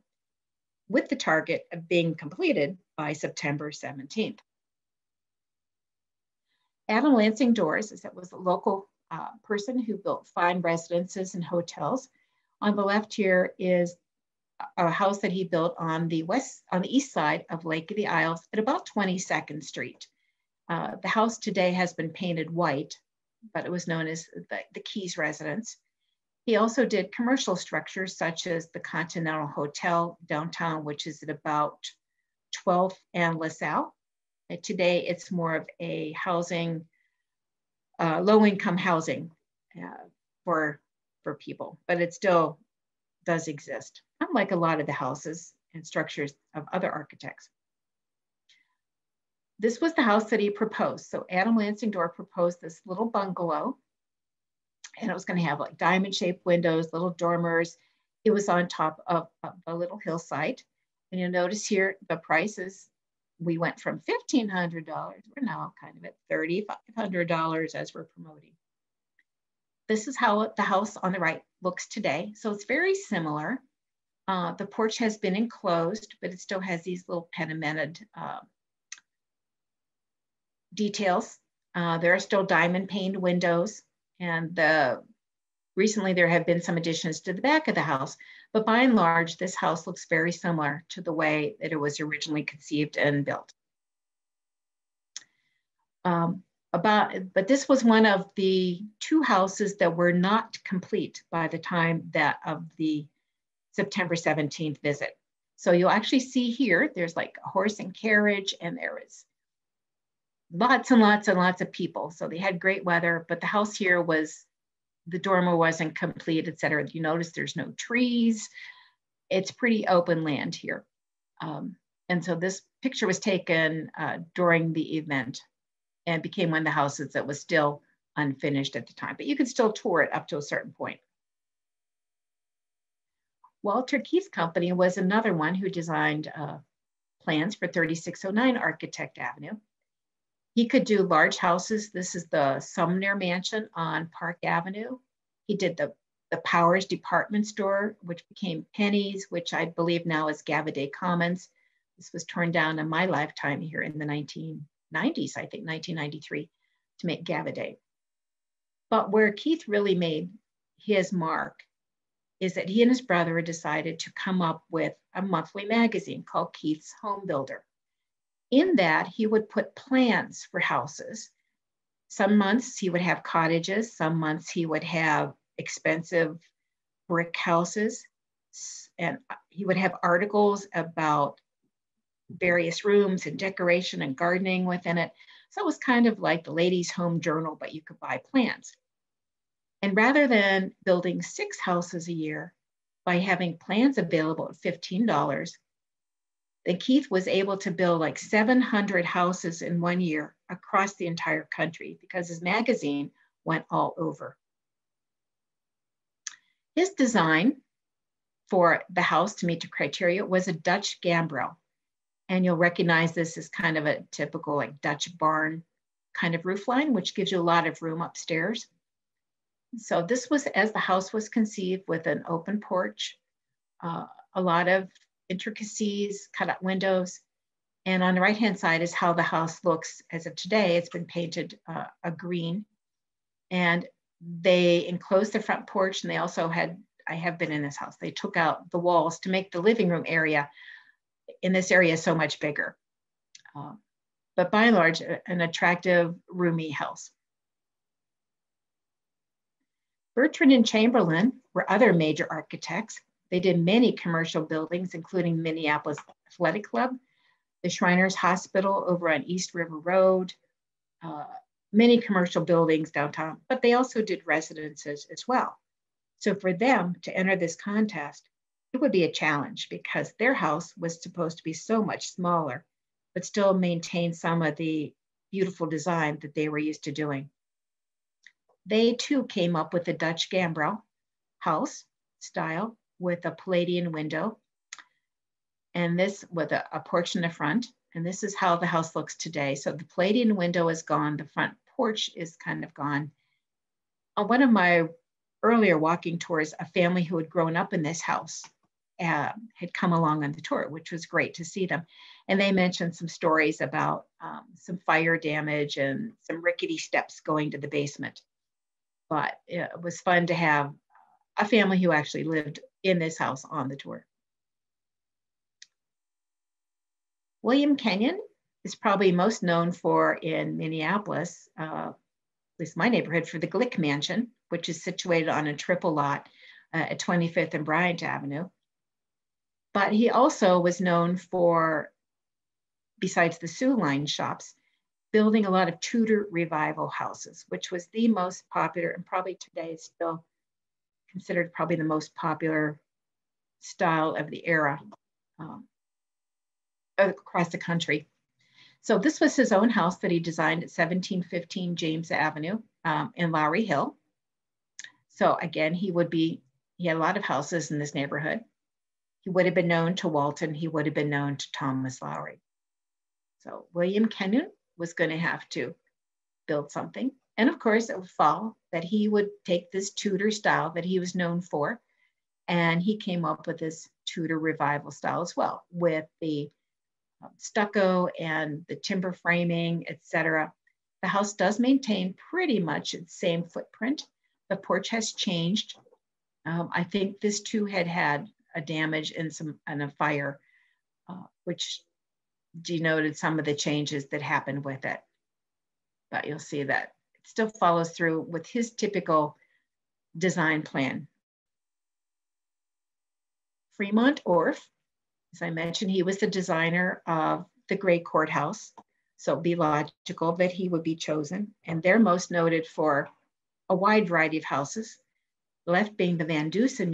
with the target of being completed by September 17th. Adam Lansing Doors, that was a local uh, person who built fine residences and hotels. On the left here is a house that he built on the west, on the east side of Lake of the Isles at about 22nd Street. Uh, the house today has been painted white, but it was known as the, the Keys residence. He also did commercial structures such as the Continental Hotel downtown, which is at about 12th and LaSalle. And today, it's more of a housing, uh, low-income housing uh, for, for people, but it still does exist, unlike a lot of the houses and structures of other architects. This was the house that he proposed. So Adam Lansing Dorr proposed this little bungalow and it was gonna have like diamond shaped windows, little dormers. It was on top of, a little hillside. And you'll notice here the prices, we went from $1,500, we're now kind of at $3,500 as we're promoting. This is how the house on the right looks today. So it's very similar. Uh, the porch has been enclosed, but it still has these little pedimented uh, details. Uh, there are still diamond paned windows and the recently there have been some additions to the back of the house, but by and large, this house looks very similar to the way that it was originally conceived and built. Um, about, but this was one of the two houses that were not complete by the time that of the September 17th visit. So you'll actually see here, there's like a horse and carriage and there is lots and lots and lots of people. So they had great weather, but the house here was, the dormer wasn't complete, et cetera. You notice there's no trees. It's pretty open land here. Um, and so this picture was taken uh, during the event and became one of the houses that was still unfinished at the time, but you could still tour it up to a certain point. Walter Keith Company was another one who designed uh, plans for 3609 Architect Avenue. He could do large houses. This is the Sumner Mansion on Park Avenue. He did the, the Powers department store, which became Penny's, which I believe now is Gaviidae Commons. This was torn down in my lifetime here in the 1990s, I think 1993, to make Gaviidae. But where Keith really made his mark is that he and his brother decided to come up with a monthly magazine called Keith's Home Builder in that he would put plans for houses. Some months he would have cottages, some months he would have expensive brick houses, and uh, he would have articles about various rooms and decoration and gardening within it. So it was kind of like the ladies' home journal, but you could buy plans. And rather than building six houses a year by having plans available at $15, that Keith was able to build like 700 houses in one year across the entire country because his magazine went all over. His design for the house to meet the criteria was a Dutch gambrel. And you'll recognize this as kind of a typical like Dutch barn kind of roofline, which gives you a lot of room upstairs. So this was as the house was conceived with an open porch, uh, a lot of intricacies, cut out windows. And on the right-hand side is how the house looks as of today. It's been painted uh, a green. And they enclosed the front porch and they also had, I have been in this house, they took out the walls to make the living room area in this area so much bigger. Uh, but by and large, an attractive, roomy house. Bertrand and Chamberlain were other major architects. They did many commercial buildings, including Minneapolis Athletic Club, the Shriners Hospital over on East River Road, uh, many commercial buildings downtown, but they also did residences as well. So for them to enter this contest, it would be a challenge because their house was supposed to be so much smaller, but still maintain some of the beautiful design that they were used to doing. They too came up with the Dutch gambrel house style with a Palladian window. And this with a, a porch in the front. And this is how the house looks today. So the Palladian window is gone. The front porch is kind of gone. On one of my earlier walking tours, a family who had grown up in this house uh, had come along on the tour, which was great to see them. And they mentioned some stories about um, some fire damage and some rickety steps going to the basement. But it was fun to have a family who actually lived in this house on the tour. William Kenyon is probably most known for in Minneapolis, uh, at least my neighborhood, for the Glick Mansion, which is situated on a triple lot uh, at 25th and Bryant Avenue. But he also was known for besides the Soo Line shops, building a lot of Tudor revival houses, which was the most popular and probably today is still considered probably the most popular style of the era um, across the country. So this was his own house that he designed at 1715 James Avenue um, in Lowry Hill. So again, he would be, he had a lot of houses in this neighborhood. He would have been known to Walton. He would have been known to Thomas Lowry. So William Kenyon was going to have to build something. And of course, it would fall that he would take this Tudor style that he was known for, and he came up with this Tudor revival style as well, with the um, stucco and the timber framing, etc. The house does maintain pretty much its same footprint. The porch has changed. Um, I think this too had had a damage and some and a fire, uh, which denoted some of the changes that happened with it. But you'll see that still follows through with his typical design plan. Fremont Orff, as I mentioned, he was the designer of the Gray Courthouse. So be logical that he would be chosen. And they're most noted for a wide variety of houses, left being the Van Dusen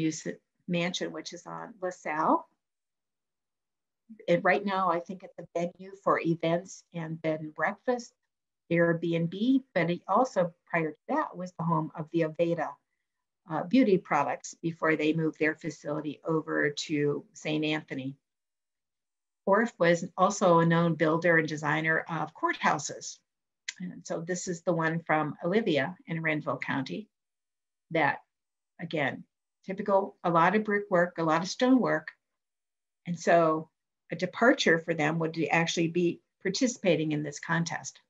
Mansion, which is on LaSalle and right now, I think it's a venue for events and bed and breakfast, Airbnb, but it also prior to that was the home of the Aveda uh, beauty products before they moved their facility over to St. Anthony. Orff was also a known builder and designer of courthouses. And so this is the one from Olivia in Renville County that, again, typical, a lot of brickwork, a lot of stonework. And so a departure for them would actually be participating in this contest.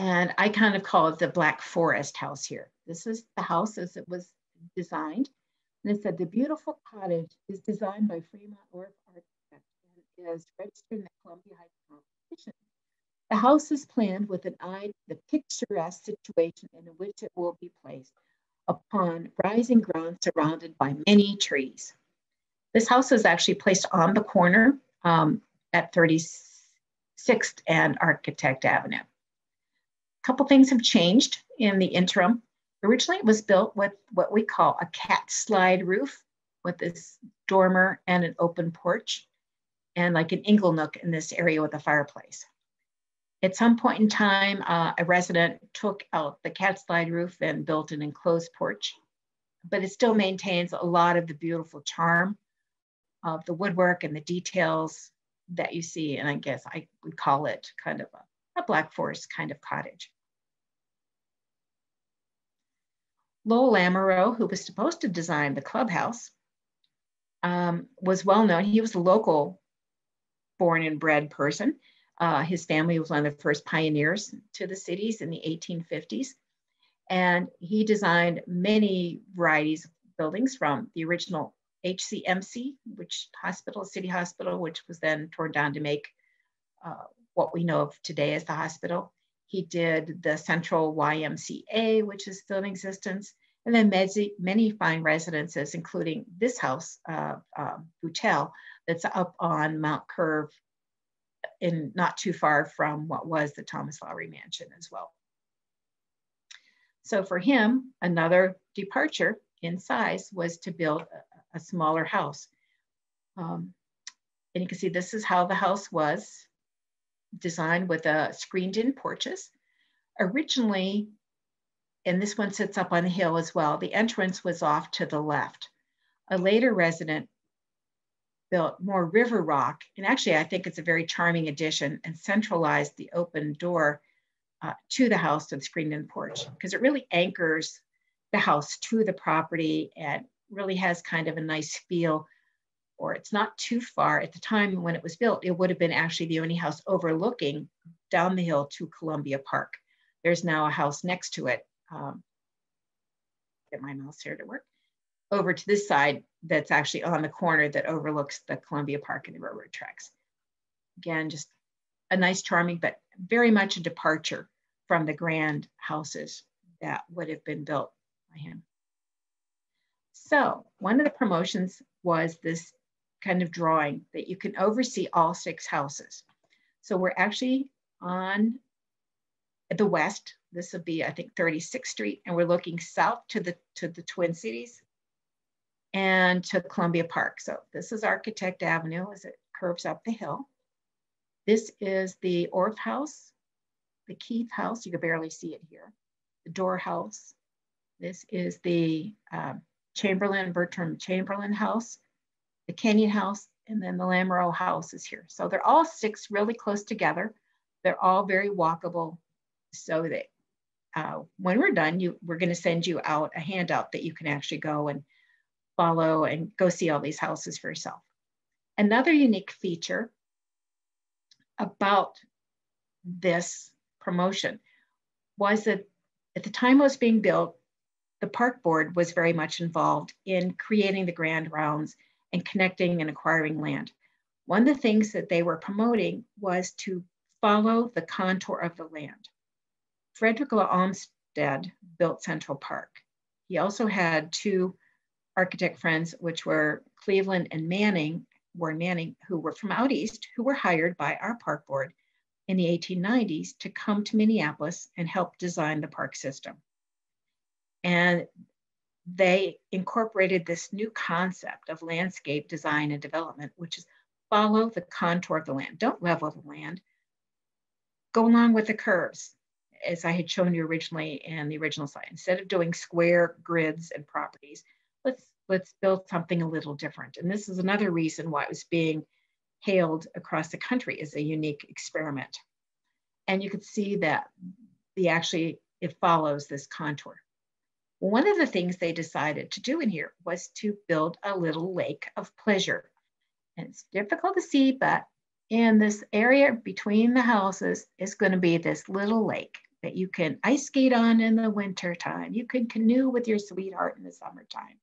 And I kind of call it the Black Forest house here. This is the house as it was designed. And it said the beautiful cottage is designed by Fremont Orff Architect and is registered in the Columbia High competition. The house is planned with an eye to the picturesque situation in which it will be placed upon rising ground surrounded by many trees. This house is actually placed on the corner um, at 36th and Architect Avenue. A couple things have changed in the interim. Originally, it was built with what we call a cat slide roof with this dormer and an open porch and like an ingle nook in this area with a fireplace. At some point in time, uh, a resident took out the cat slide roof and built an enclosed porch, but it still maintains a lot of the beautiful charm of the woodwork and the details that you see. And I guess I would call it kind of a, a Black Forest kind of cottage. Lowell Lamoreaux, who was supposed to design the clubhouse, um, was well known. He was a local born and bred person. Uh, his family was one of the first pioneers to the cities in the 1850s. And he designed many varieties of buildings from the original HCMC, which hospital, city hospital, which was then torn down to make uh, what we know of today as the hospital. He did the Central YMCA, which is still in existence, and then many, fine residences, including this house, uh, um, Hotel, that's up on Mount Curve, in not too far from what was the Thomas Lowry Mansion as well. So for him, another departure in size was to build a smaller house. Um, and you can see this is how the house was designed with a screened in porches. Originally, and this one sits up on the hill as well, the entrance was off to the left. A later resident built more river rock, and actually I think it's a very charming addition and centralized the open door uh, to the house to the screened in porch because it really anchors the house to the property and really has kind of a nice feel, or it's not too far. At the time when it was built, it would have been actually the only house overlooking down the hill to Columbia Park. There's now a house next to it. Um, get my mouse here to work. Over to this side that's actually on the corner that overlooks the Columbia Park and the railroad tracks. Again, just a nice, charming, but very much a departure from the grand houses that would have been built by him. So one of the promotions was this kind of drawing that you can oversee all six houses. So we're actually on the west. This would be, I think, 36th Street, and we're looking south to the to the Twin Cities and to Columbia Park. So this is Architect Avenue as it curves up the hill. This is the Orff House, the Keith House. You can barely see it here. The Dorr House. This is the uh, Chamberlain, Bertrand Chamberlain House, the Kenyon House, and then the Lamoreaux House is here. So they're all six really close together. They're all very walkable so that uh, when we're done, you, we're gonna send you out a handout that you can actually go and follow and go see all these houses for yourself. Another unique feature about this promotion was that at the time it was being built, the park board was very much involved in creating the grand rounds and connecting and acquiring land. One of the things that they were promoting was to follow the contour of the land. Frederick Law Olmsted built Central Park. He also had two architect friends, which were Cleveland and Manning, Warren Manning, who were from out east, who were hired by our park board in the 1890s to come to Minneapolis and help design the park system. And they incorporated this new concept of landscape design and development, which is follow the contour of the land. Don't level the land. Go along with the curves, as I had shown you originally in the original slide. Instead of doing square grids and properties, let's let's build something a little different. And this is another reason why it was being hailed across the country as a unique experiment. And you could see that the actually it follows this contour. One of the things they decided to do in here was to build a little lake of pleasure. And it's difficult to see, but in this area between the houses is going to be this little lake that you can ice skate on in the winter time. You can canoe with your sweetheart in the summertime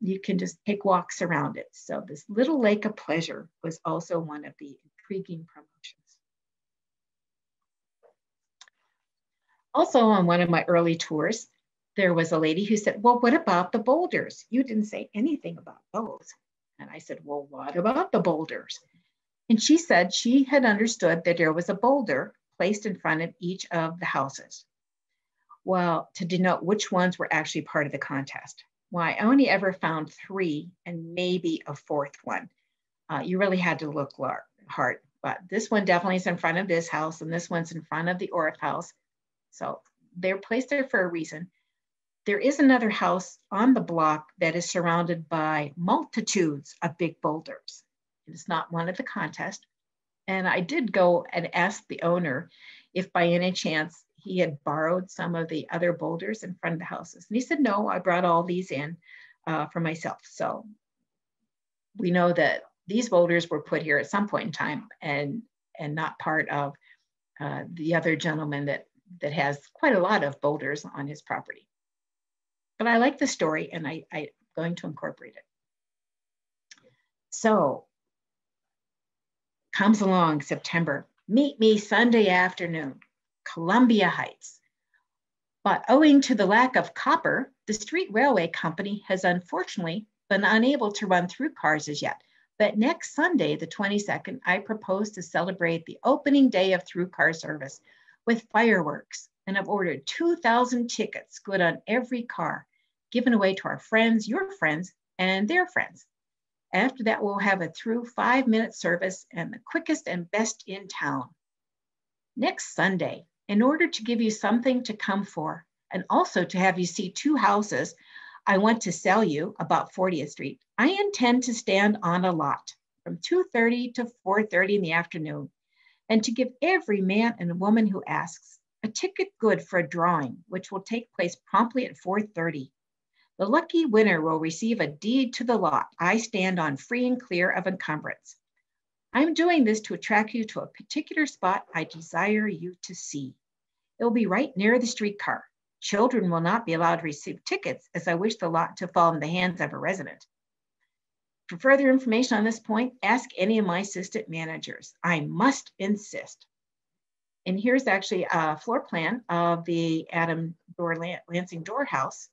you can just take walks around it. So this little lake of pleasure was also one of the intriguing promotions. Also on one of my early tours, there was a lady who said, well, what about the boulders? You didn't say anything about those. And I said, well, what about the boulders? And she said she had understood that there was a boulder placed in front of each of the houses. Well, to denote which ones were actually part of the contest why I only ever found three and maybe a fourth one. Uh, you really had to look hard, but this one definitely is in front of this house and this one's in front of the Orff house. So they're placed there for a reason. There is another house on the block that is surrounded by multitudes of big boulders. It's not one of the contest. And I did go and ask the owner if by any chance he had borrowed some of the other boulders in front of the houses. And he said, no, I brought all these in uh, for myself. So we know that these boulders were put here at some point in time and, and not part of uh, the other gentleman that, that has quite a lot of boulders on his property. But I like the story and I, I'm going to incorporate it. So comes along September, meet me Sunday afternoon. Columbia Heights. But owing to the lack of copper, the street railway company has unfortunately been unable to run through cars as yet. But next Sunday, the 22nd, I propose to celebrate the opening day of through car service with fireworks and have ordered 2,000 tickets good on every car, given away to our friends, your friends, and their friends. After that, we'll have a through five minute service and the quickest and best in town. Next Sunday, in order to give you something to come for and also to have you see two houses I want to sell you about 40th Street, I intend to stand on a lot from 2.30 to 4.30 in the afternoon and to give every man and woman who asks a ticket good for a drawing, which will take place promptly at 4.30. The lucky winner will receive a deed to the lot I stand on free and clear of encumbrance. I'm doing this to attract you to a particular spot I desire you to see. It will be right near the streetcar. Children will not be allowed to receive tickets as I wish the lot to fall in the hands of a resident. For further information on this point, ask any of my assistant managers. I must insist. And here's actually a floor plan of the Adam Dorr Lansing Dorr House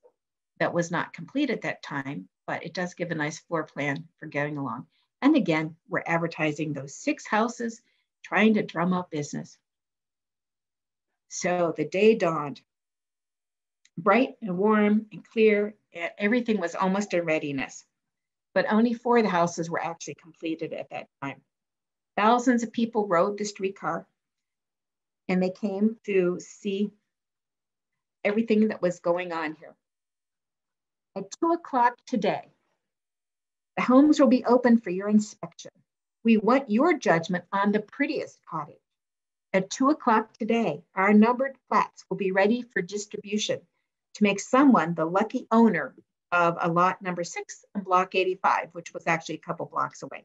that was not complete at that time, but it does give a nice floor plan for getting along. And again, we're advertising those six houses, trying to drum up business. So the day dawned, bright and warm and clear, and everything was almost in readiness. But only four of the houses were actually completed at that time. Thousands of people rode the streetcar and they came to see everything that was going on here. At two o'clock today, the homes will be open for your inspection. We want your judgment on the prettiest cottage. At two o'clock today, our numbered flats will be ready for distribution to make someone the lucky owner of a lot number six and block 85, which was actually a couple blocks away.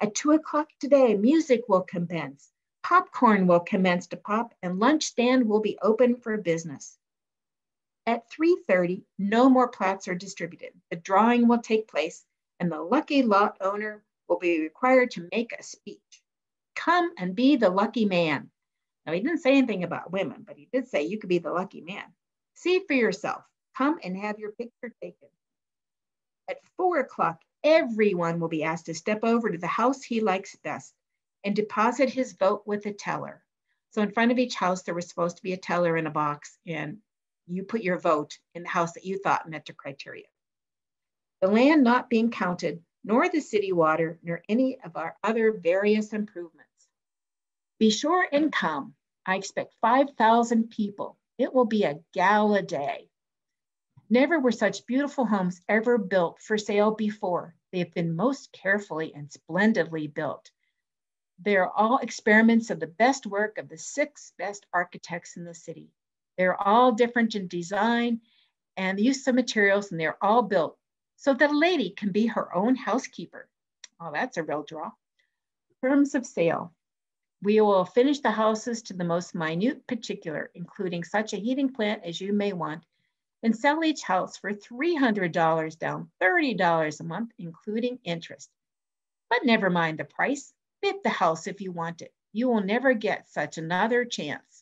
At two o'clock today, music will commence, popcorn will commence to pop, and lunch stand will be open for business. At 3.30, no more plots are distributed. The drawing will take place and the lucky lot owner will be required to make a speech. Come and be the lucky man. Now, he didn't say anything about women, but he did say you could be the lucky man. See for yourself. Come and have your picture taken. At four o'clock, everyone will be asked to step over to the house he likes best and deposit his vote with the teller. So in front of each house, there was supposed to be a teller in a box and you put your vote in the house that you thought met the criteria. The land not being counted, nor the city water, nor any of our other various improvements. Be sure and come. I expect 5,000 people. It will be a gala day. Never were such beautiful homes ever built for sale before. They have been most carefully and splendidly built. They are all experiments of the best work of the six best architects in the city. They're all different in design and the use of materials, and they're all built so that a lady can be her own housekeeper. Oh, that's a real draw. Terms of sale. We will finish the houses to the most minute particular, including such a heating plant as you may want, and sell each house for $300 down $30 a month, including interest. But never mind the price, bid the house if you want it. You will never get such another chance.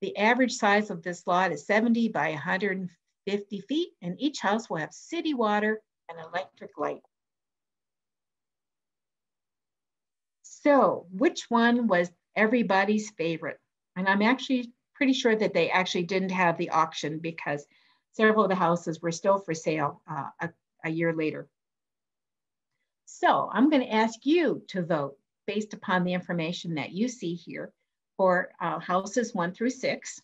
The average size of this lot is 70 by 150 feet, and each house will have city water and electric light. So which one was everybody's favorite? And I'm actually pretty sure that they actually didn't have the auction because several of the houses were still for sale uh, a, a year later. So I'm going to ask you to vote based upon the information that you see here for uh, houses one through six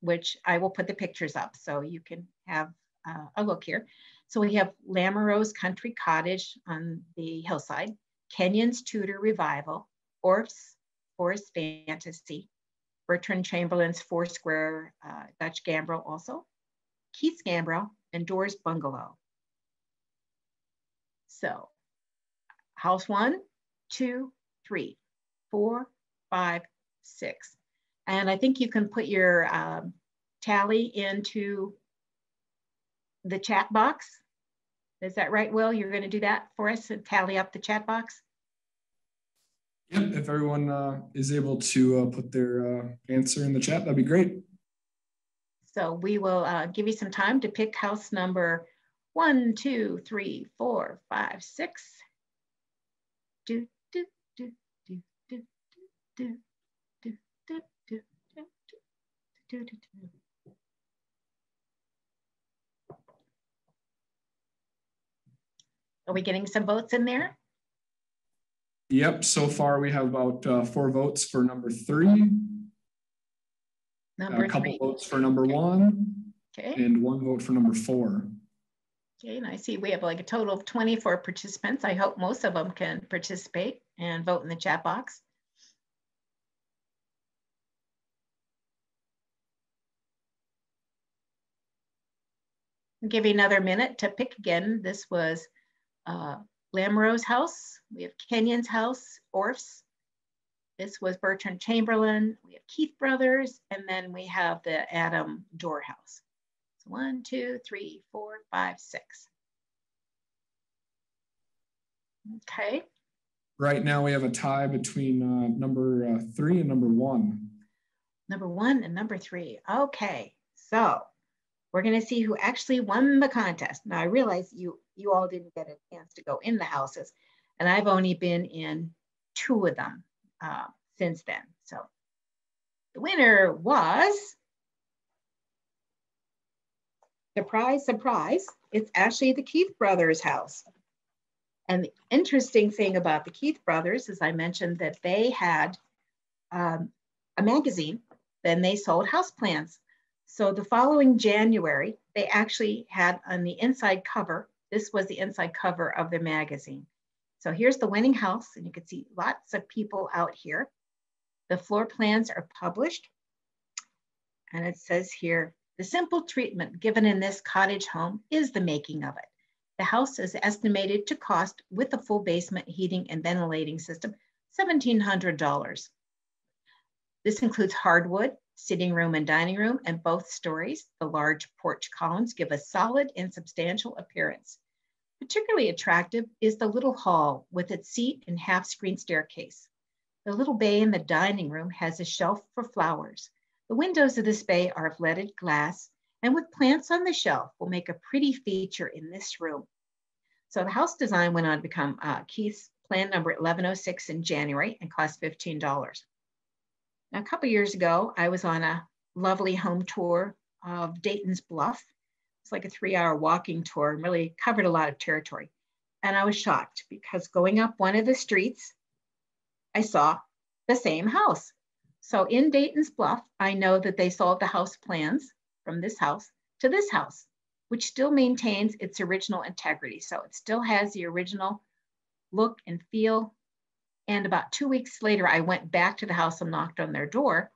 which I will put the pictures up so you can have uh, a look here. So we have Lamoreaux's Country Cottage on the hillside, Kenyon's Tudor Revival, Orff's Forest Fantasy, Bertrand Chamberlain's Four Square uh, Dutch Gambrel also, Keith's Gambrel, and Dorr's Bungalow. So house one, two, three, four, five, six. And I think you can put your um, tally into the chat box. Is that right, Will? You're going to do that for us and tally up the chat box? Yep, if everyone uh, is able to uh, put their uh, answer in the chat, that'd be great. So we will uh, give you some time to pick house number one, two, three, four, five, six. Do, do, do, do, do, do, do, do, do. Are we getting some votes in there? Yep, so far we have about uh, four votes for number three. Number a couple three. votes for number okay. one. Okay. And one vote for number four. Okay, and I see we have like a total of 24 participants. I hope most of them can participate and vote in the chat box. I'll give you another minute to pick again. This was uh, Lamoreaux's house. We have Kenyon's house, Orff's. This was Bertrand Chamberlain. We have Keith Brothers, and then we have the Adam Dorr house. So one, two, three, four, five, six. Okay. Right now we have a tie between uh, number uh, three and number one. Number one and number three. Okay, so we're going to see who actually won the contest. Now I realize you you all didn't get a chance to go in the houses, And I've only been in two of them uh, since then. So the winner was, surprise, surprise, it's actually the Keith Brothers house. And the interesting thing about the Keith Brothers is I mentioned that they had um, a magazine, then they sold house plans. So the following January, they actually had on the inside cover, this was the inside cover of the magazine. So here's the winning house, and you can see lots of people out here. The floor plans are published. And it says here, the simple treatment given in this cottage home is the making of it. The house is estimated to cost, with a full basement heating and ventilating system, $1,700. This includes hardwood, sitting room and dining room, and both stories. The large porch columns give a solid and substantial appearance. Particularly attractive is the little hall with its seat and half screen staircase. The little bay in the dining room has a shelf for flowers. The windows of this bay are of leaded glass and with plants on the shelf will make a pretty feature in this room. So the house design went on to become uh, Keith's plan number 1106 in January and cost $15. A couple years ago, I was on a lovely home tour of Dayton's Bluff. It's like a three hour walking tour and really covered a lot of territory. And I was shocked because going up one of the streets, I saw the same house. So in Dayton's Bluff, I know that they sold the house plans from this house to this house, which still maintains its original integrity. So it still has the original look and feel. And about two weeks later, I went back to the house and knocked on their door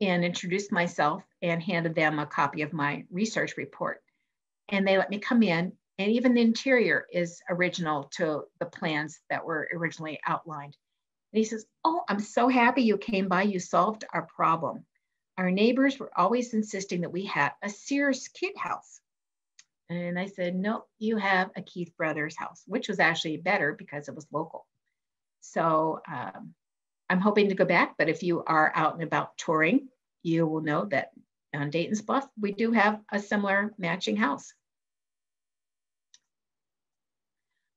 and introduced myself and handed them a copy of my research report. And they let me come in, and even the interior is original to the plans that were originally outlined. And he says, Oh, I'm so happy you came by. You solved our problem. Our neighbors were always insisting that we had a Sears kit house. And I said, no, you have a Keith Brothers house, which was actually better because it was local. So um, I'm hoping to go back, but if you are out and about touring, you will know that on Dayton's Bluff, we do have a similar matching house.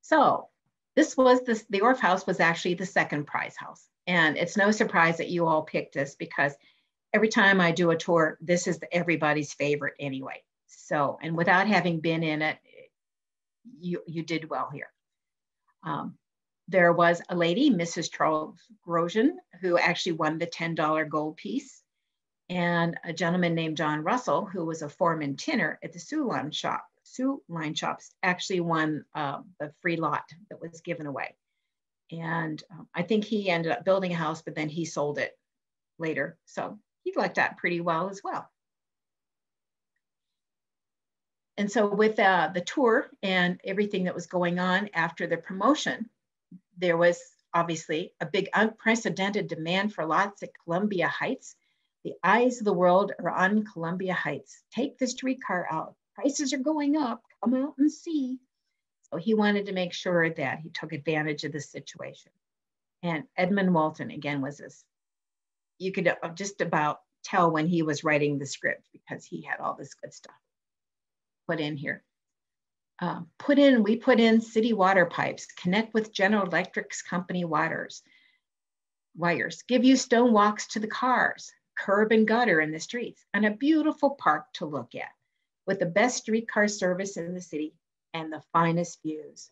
So this was the Orff house was actually the second prize house. And it's no surprise that you all picked this because every time I do a tour, this is everybody's favorite anyway. So, and without having been in it, you, you did well here. Um, there was a lady, Mrs. Charles Grosjean, who actually won the $10 gold piece, and a gentleman named John Russell, who was a foreman tinner at the Soo Line shop. Soo Line shops actually won uh, the free lot that was given away. And um, I think he ended up building a house, but then he sold it later. So he liked that pretty well as well. And so with uh, the tour and everything that was going on after the promotion, there was obviously a big unprecedented demand for lots at Columbia Heights. The eyes of the world are on Columbia Heights. Take the streetcar out. Prices are going up. Come out and see. So he wanted to make sure that he took advantage of the situation. And Edmund Walton, again, was this you could just about tell when he was writing the script because he had all this good stuff put in here. Uh, put in, we put in city water pipes, connect with General Electric's company waters, wires, give you stone walks to the cars, curb and gutter in the streets, and a beautiful park to look at with the best streetcar service in the city and the finest views.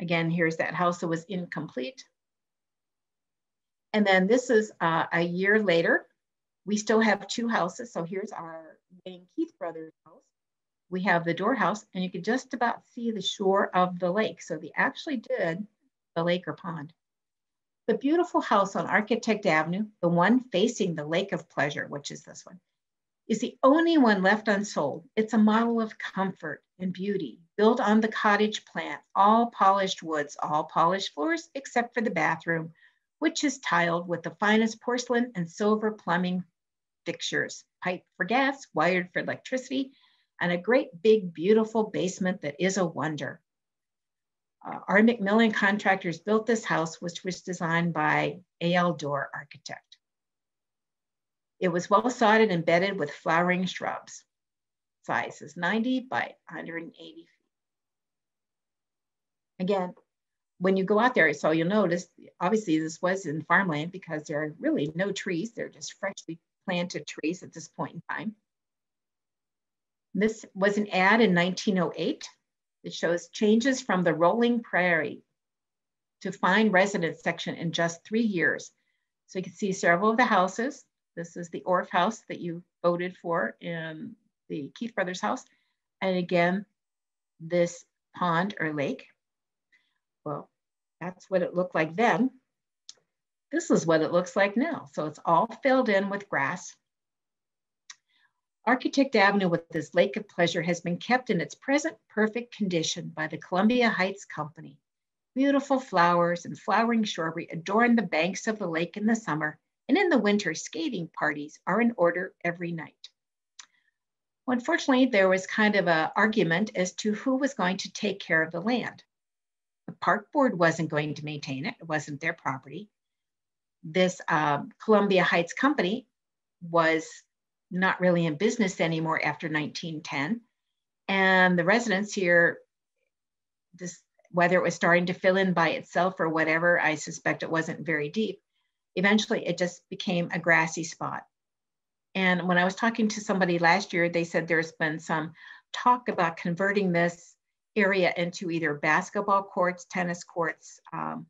Again, here's that house that was incomplete. And then this is uh, a year later. We still have two houses. So here's our main Keith Brothers house. We have the Dorr house, and you can just about see the shore of the lake. So they actually did the lake or pond. The beautiful house on Architect Avenue, the one facing the Lake of Pleasure, which is this one, is the only one left unsold. It's a model of comfort and beauty, built on the cottage plan, all polished woods, all polished floors, except for the bathroom, which is tiled with the finest porcelain and silver plumbing fixtures, pipe for gas, wired for electricity, and a great big, beautiful basement that is a wonder. Uh, our McMillan contractors built this house, which was designed by A.L. Dorr architect. It was well sodded and bedded with flowering shrubs. Size is 90 by 180 feet. Again, when you go out there, so you'll notice, obviously this was in farmland because there are really no trees. They're just freshly planted trees at this point in time. This was an ad in 1908 that shows changes from the rolling prairie to fine residence section in just three years. So you can see several of the houses. This is the Orff house that you voted for in the Keith Brothers house. And again, this pond or lake. Well, that's what it looked like then. This is what it looks like now. So it's all filled in with grass. Architect Avenue with this lake of pleasure has been kept in its present perfect condition by the Columbia Heights Company. Beautiful flowers and flowering shrubbery adorn the banks of the lake in the summer, and in the winter, skating parties are in order every night. Well, unfortunately, there was kind of an argument as to who was going to take care of the land. The park board wasn't going to maintain it, it wasn't their property. This um, Columbia Heights company was not really in business anymore after 1910. And the residents here, this, whether it was starting to fill in by itself or whatever, I suspect it wasn't very deep. Eventually, it just became a grassy spot. And when I was talking to somebody last year, they said there's been some talk about converting this area into either basketball courts, tennis courts. Um,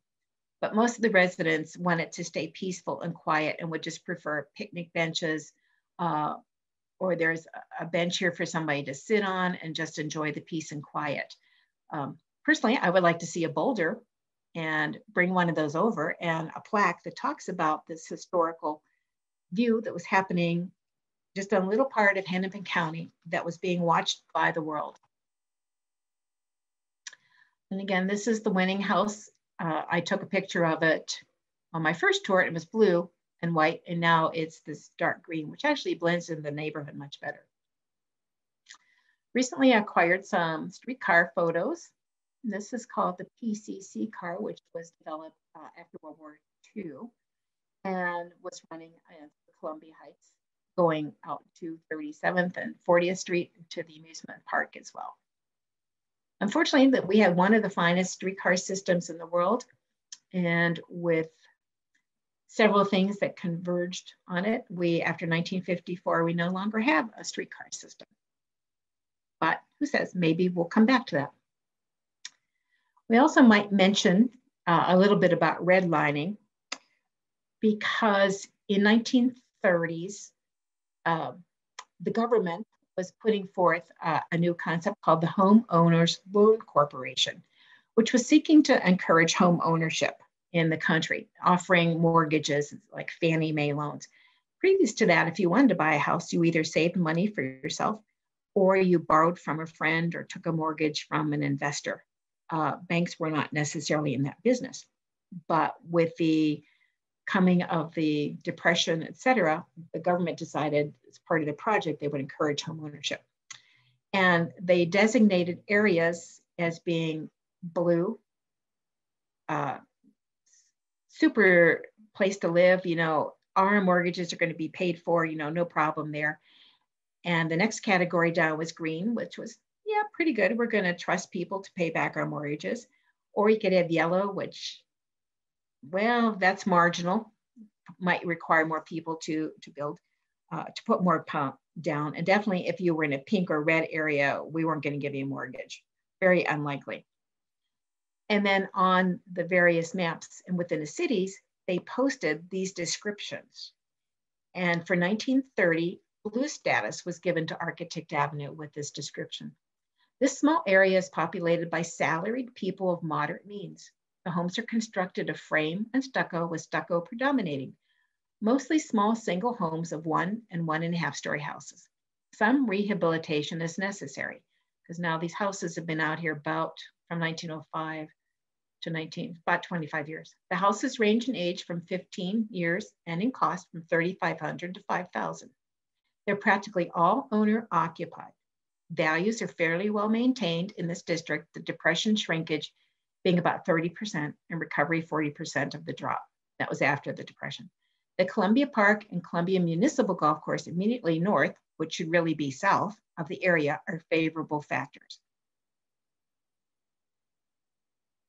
but most of the residents wanted to stay peaceful and quiet and would just prefer picnic benches, uh, or there's a bench here for somebody to sit on and just enjoy the peace and quiet. Um, personally, I would like to see a boulder and bring one of those over and a plaque that talks about this historical view that was happening just a little part of Hennepin County that was being watched by the world. And again, this is the winning house. Uh, I took a picture of it on my first tour. It was blue and white, and now it's this dark green, which actually blends in the neighborhood much better. Recently I acquired some streetcar photos. This is called the PCC car, which was developed uh, after World War II and was running in Columbia Heights, going out to 37th and 40th Street to the amusement park as well. Unfortunately, that we had one of the finest streetcar systems in the world, and with several things that converged on it. We, after 1954, we no longer have a streetcar system. But who says, maybe we'll come back to that. We also might mention uh, a little bit about redlining because in 1930s, uh, the government was putting forth uh, a new concept called the Homeowners Loan Corporation, which was seeking to encourage home ownership in the country, offering mortgages like Fannie Mae loans. Previous to that, if you wanted to buy a house, you either saved money for yourself or you borrowed from a friend or took a mortgage from an investor. Uh, banks were not necessarily in that business. But with the coming of the depression, et cetera, the government decided as part of the project, they would encourage home ownership. And they designated areas as being blue, uh, super place to live. You know, our mortgages are going to be paid for, you know, no problem there. And the next category down was green, which was, yeah, pretty good. We're going to trust people to pay back our mortgages. Or you could have yellow, which, well, that's marginal, might require more people to, to build, uh, to put more pump down. And definitely if you were in a pink or red area, we weren't going to give you a mortgage. Very unlikely. And then on the various maps and within the cities, they posted these descriptions. And for 1930, blue status was given to Architect Avenue with this description. This small area is populated by salaried people of moderate means. The homes are constructed of frame and stucco with stucco predominating, mostly small single homes of one and one and a half story houses. Some rehabilitation is necessary because now these houses have been out here about from 1905 to 19, about 25 years. The houses range in age from 15 years and in cost from 3,500 to 5,000. They're practically all owner occupied. Values are fairly well maintained in this district, the depression shrinkage being about 30% and recovery 40% of the drop. That was after the depression. The Columbia Park and Columbia Municipal Golf Course immediately north, which should really be south of the area, are favorable factors.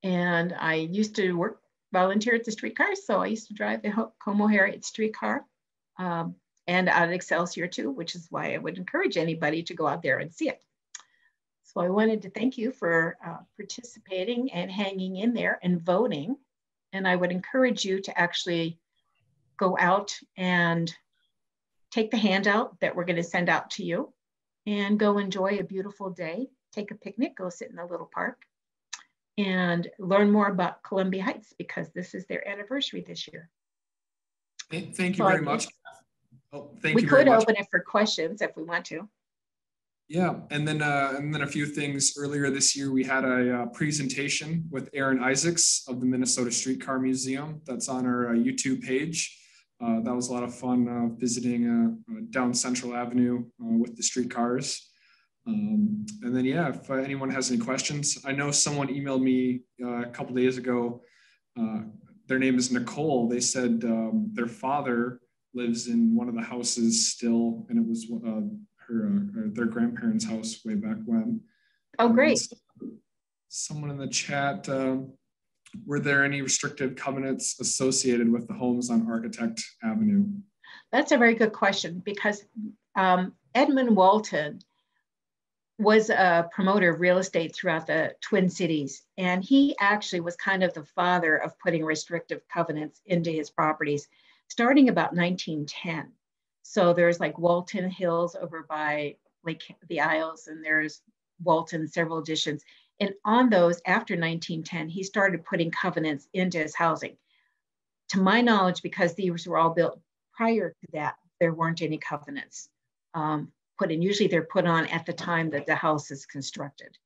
And I used to work, volunteer at the streetcar. So I used to drive the Como Harriet streetcar um, and out at Excelsior too, which is why I would encourage anybody to go out there and see it. So I wanted to thank you for uh, participating and hanging in there and voting. And I would encourage you to actually go out and take the handout that we're going to send out to you and go enjoy a beautiful day. Take a picnic, go sit in a little park, and learn more about Columbia Heights because this is their anniversary this year. Thank you so very much. Oh, thank we you could open it for questions if we want to. Yeah, and then uh, and then a few things earlier this year, we had a uh, presentation with Aaron Isaacs of the Minnesota Streetcar Museum. That's on our uh, YouTube page. Uh, that was a lot of fun uh, visiting uh, down Central Avenue with the streetcars. Um, and then, yeah, if anyone has any questions, I know someone emailed me a couple days ago. their name is Nicole. They said um, their father lives in one of the houses still, and it was her, uh, their grandparents' house way back when. Oh, great. Um, someone in the chat, uh, were there any restrictive covenants associated with the homes on Architect Avenue? That's a very good question because um, Edmund Walton was a promoter of real estate throughout the Twin Cities. And he actually was kind of the father of putting restrictive covenants into his properties starting about 1910. So there's like Walton Hills over by Lake the Isles, and there's Walton several editions. And on those, after 1910, he started putting covenants into his housing. To my knowledge, because these were all built prior to that, there weren't any covenants um, put in. Usually they're put on at the time that the house is constructed.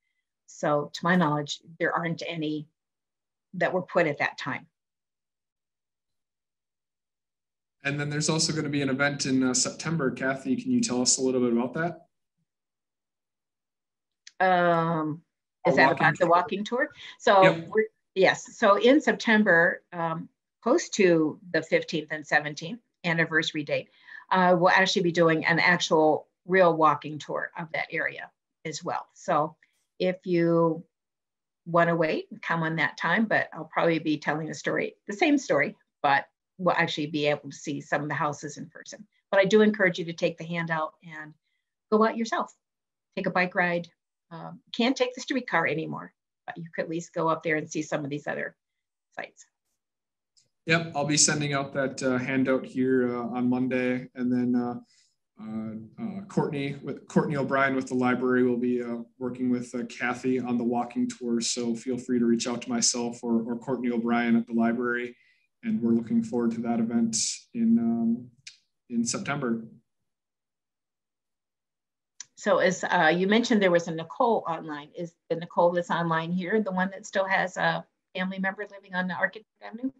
So to my knowledge, there aren't any that were put at that time. And then there's also going to be an event in uh, September. Kathy, can you tell us a little bit about that? Um, is that about the walking tour? So yep. yes, so in September, um, close to the 15th and 17th anniversary date, uh, we'll actually be doing an actual real walking tour of that area as well. So if you want to wait, come on that time, but I'll probably be telling a story, the same story, but we'll actually be able to see some of the houses in person. But I do encourage you to take the handout and go out yourself. Take a bike ride. Um, can't take the streetcar anymore, but you could at least go up there and see some of these other sites. Yep, I'll be sending out that uh, handout here uh, on Monday, and then uh Courtney with Courtney O'Brien with the library will be uh, working with Kathy on the walking tour. So feel free to reach out to myself or, or Courtney O'Brien at the library and we're looking forward to that event in um, in September. So as uh, you mentioned, there was a Nicole online. Is the Nicole that's online here the one that still has a family member living on the Architect Avenue?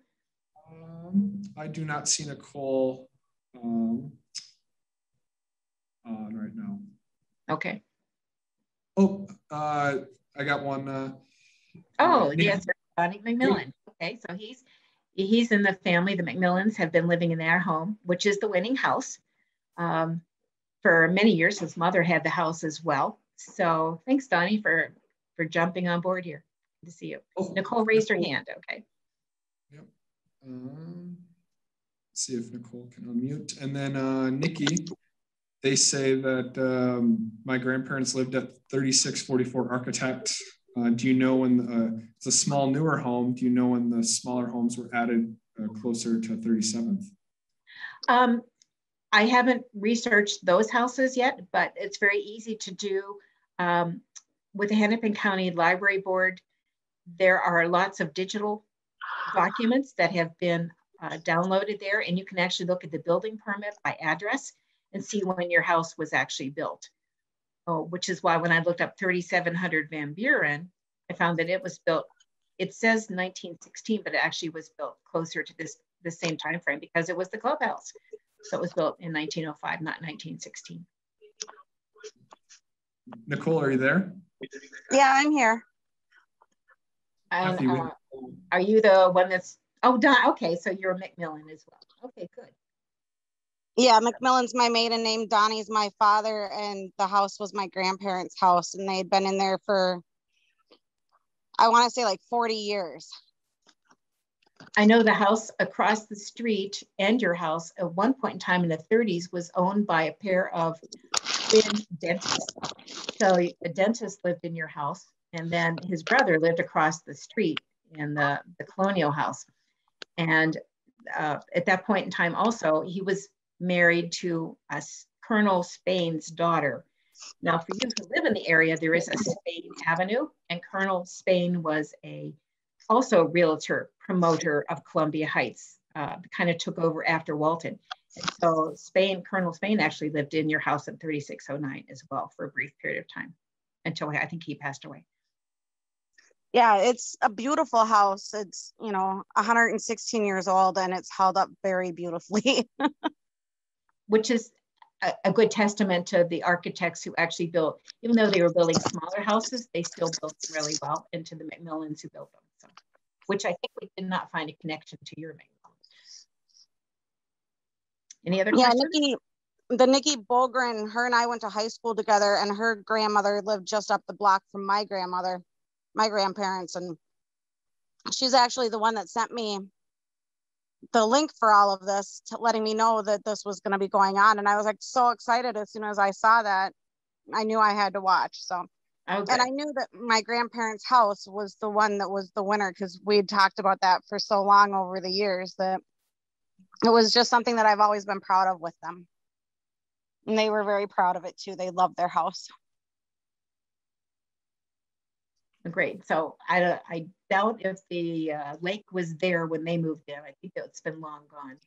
Um, I do not see Nicole um, on right now. Okay. Oh, uh, I got one. Uh, oh, uh, yes, Donnie McMillan. Okay, so he's he's in the family. The McMillans have been living in their home, which is the winning house. Um, for many years, his mother had the house as well. So thanks, Donnie, for for jumping on board here. Good to see you. Oh, Nicole raised Nicole. her hand. Okay. Yep. Um, see if Nicole can unmute. And then uh, Nikki, they say that um, my grandparents lived at 3644 Architect uh, do you know when the, uh, it's a small newer home? Do you know when the smaller homes were added uh, closer to 37th? Um, I haven't researched those houses yet, but it's very easy to do. Um, with the Hennepin County Library Board, there are lots of digital documents that have been uh, downloaded there, and you can actually look at the building permit by address and see when your house was actually built oh, which is why when I looked up 3700 Van Buren, I found that it was built, it says 1916, but it actually was built closer to this the same time frame because it was the clubhouse. So it was built in 1905, not 1916. Nicole, are you there? Yeah, I'm here. And uh, are you the one that's, oh, Don, okay, so you're a McMillan as well. Okay, good. Yeah, McMillan's my maiden name. Donnie's my father, and the house was my grandparents' house, and they had been in there for I want to say like 40 years. I know the house across the street and your house at one point in time in the 30s was owned by a pair of dentists. So a dentist lived in your house, and then his brother lived across the street in the, the colonial house. And uh, at that point in time, also, he was married to a Colonel Spain's daughter. Now, for you who live in the area, there is a Spain Avenue, and Colonel Spain was a also a realtor promoter of Columbia Heights, uh, kind of took over after Walton. So Spain, Colonel Spain actually lived in your house in 3609 as well for a brief period of time until I think he passed away. Yeah, it's a beautiful house. It's, you know, 116 years old and it's held up very beautifully. (laughs) Which is a, a, good testament to the architects who actually built, even though they were building smaller houses, they still built them really well, and to the McMillans who built them. So, which I think we did not find a connection to your McMillan. Any other yeah, questions? Nikki, the Nikki Bogren, her and I went to high school together, and her grandmother lived just up the block from my grandmother, my grandparents, and she's actually the one that sent me the link for all of this to letting me know that this was going to be going on and i was like so excited as soon as i saw that. I knew i had to watch so. Okay. and i knew that my grandparents house was the one that was the winner because we'd talked about that for so long over the years that it was just something that i've always been proud of with them. And they were very proud of it too. They loved their house Great. So I, I doubt if the uh, lake was there when they moved in. I think it's been long gone.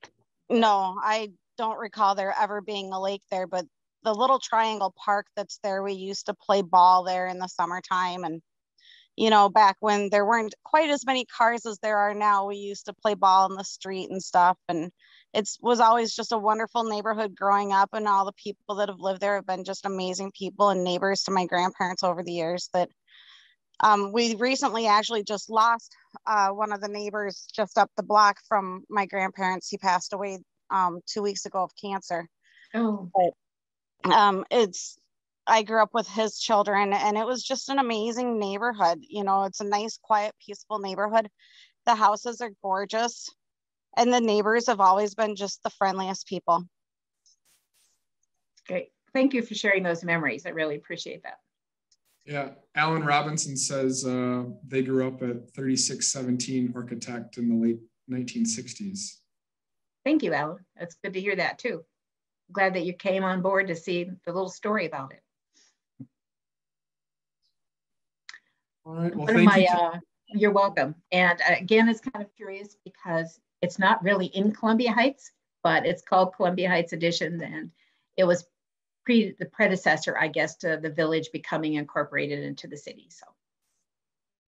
No, I don't recall there ever being a lake there, but the little triangle park that's there, we used to play ball there in the summertime. And, you know, back when there weren't quite as many cars as there are now, we used to play ball in the street and stuff. And it was always just a wonderful neighborhood growing up. And all the people that have lived there have been just amazing people and neighbors to my grandparents over the years that um, we recently actually just lost uh, one of the neighbors just up the block from my grandparents. He passed away um, two weeks ago of cancer. Oh. But, um, it's I grew up with his children, and it was just an amazing neighborhood. You know, it's a nice, quiet, peaceful neighborhood. The houses are gorgeous, and the neighbors have always been just the friendliest people. Great. Thank you for sharing those memories. I really appreciate that. Yeah, Alan Robinson says uh, they grew up at 3617 Architect in the late 1960s. Thank you, Alan. That's good to hear that too. Glad that you came on board to see the little story about it. All right. Well, thank my, you. Uh, you're welcome. And uh, again, it's kind of curious because it's not really in Columbia Heights, but it's called Columbia Heights Addition, and it was pre the predecessor, I guess, to the village becoming incorporated into the city. So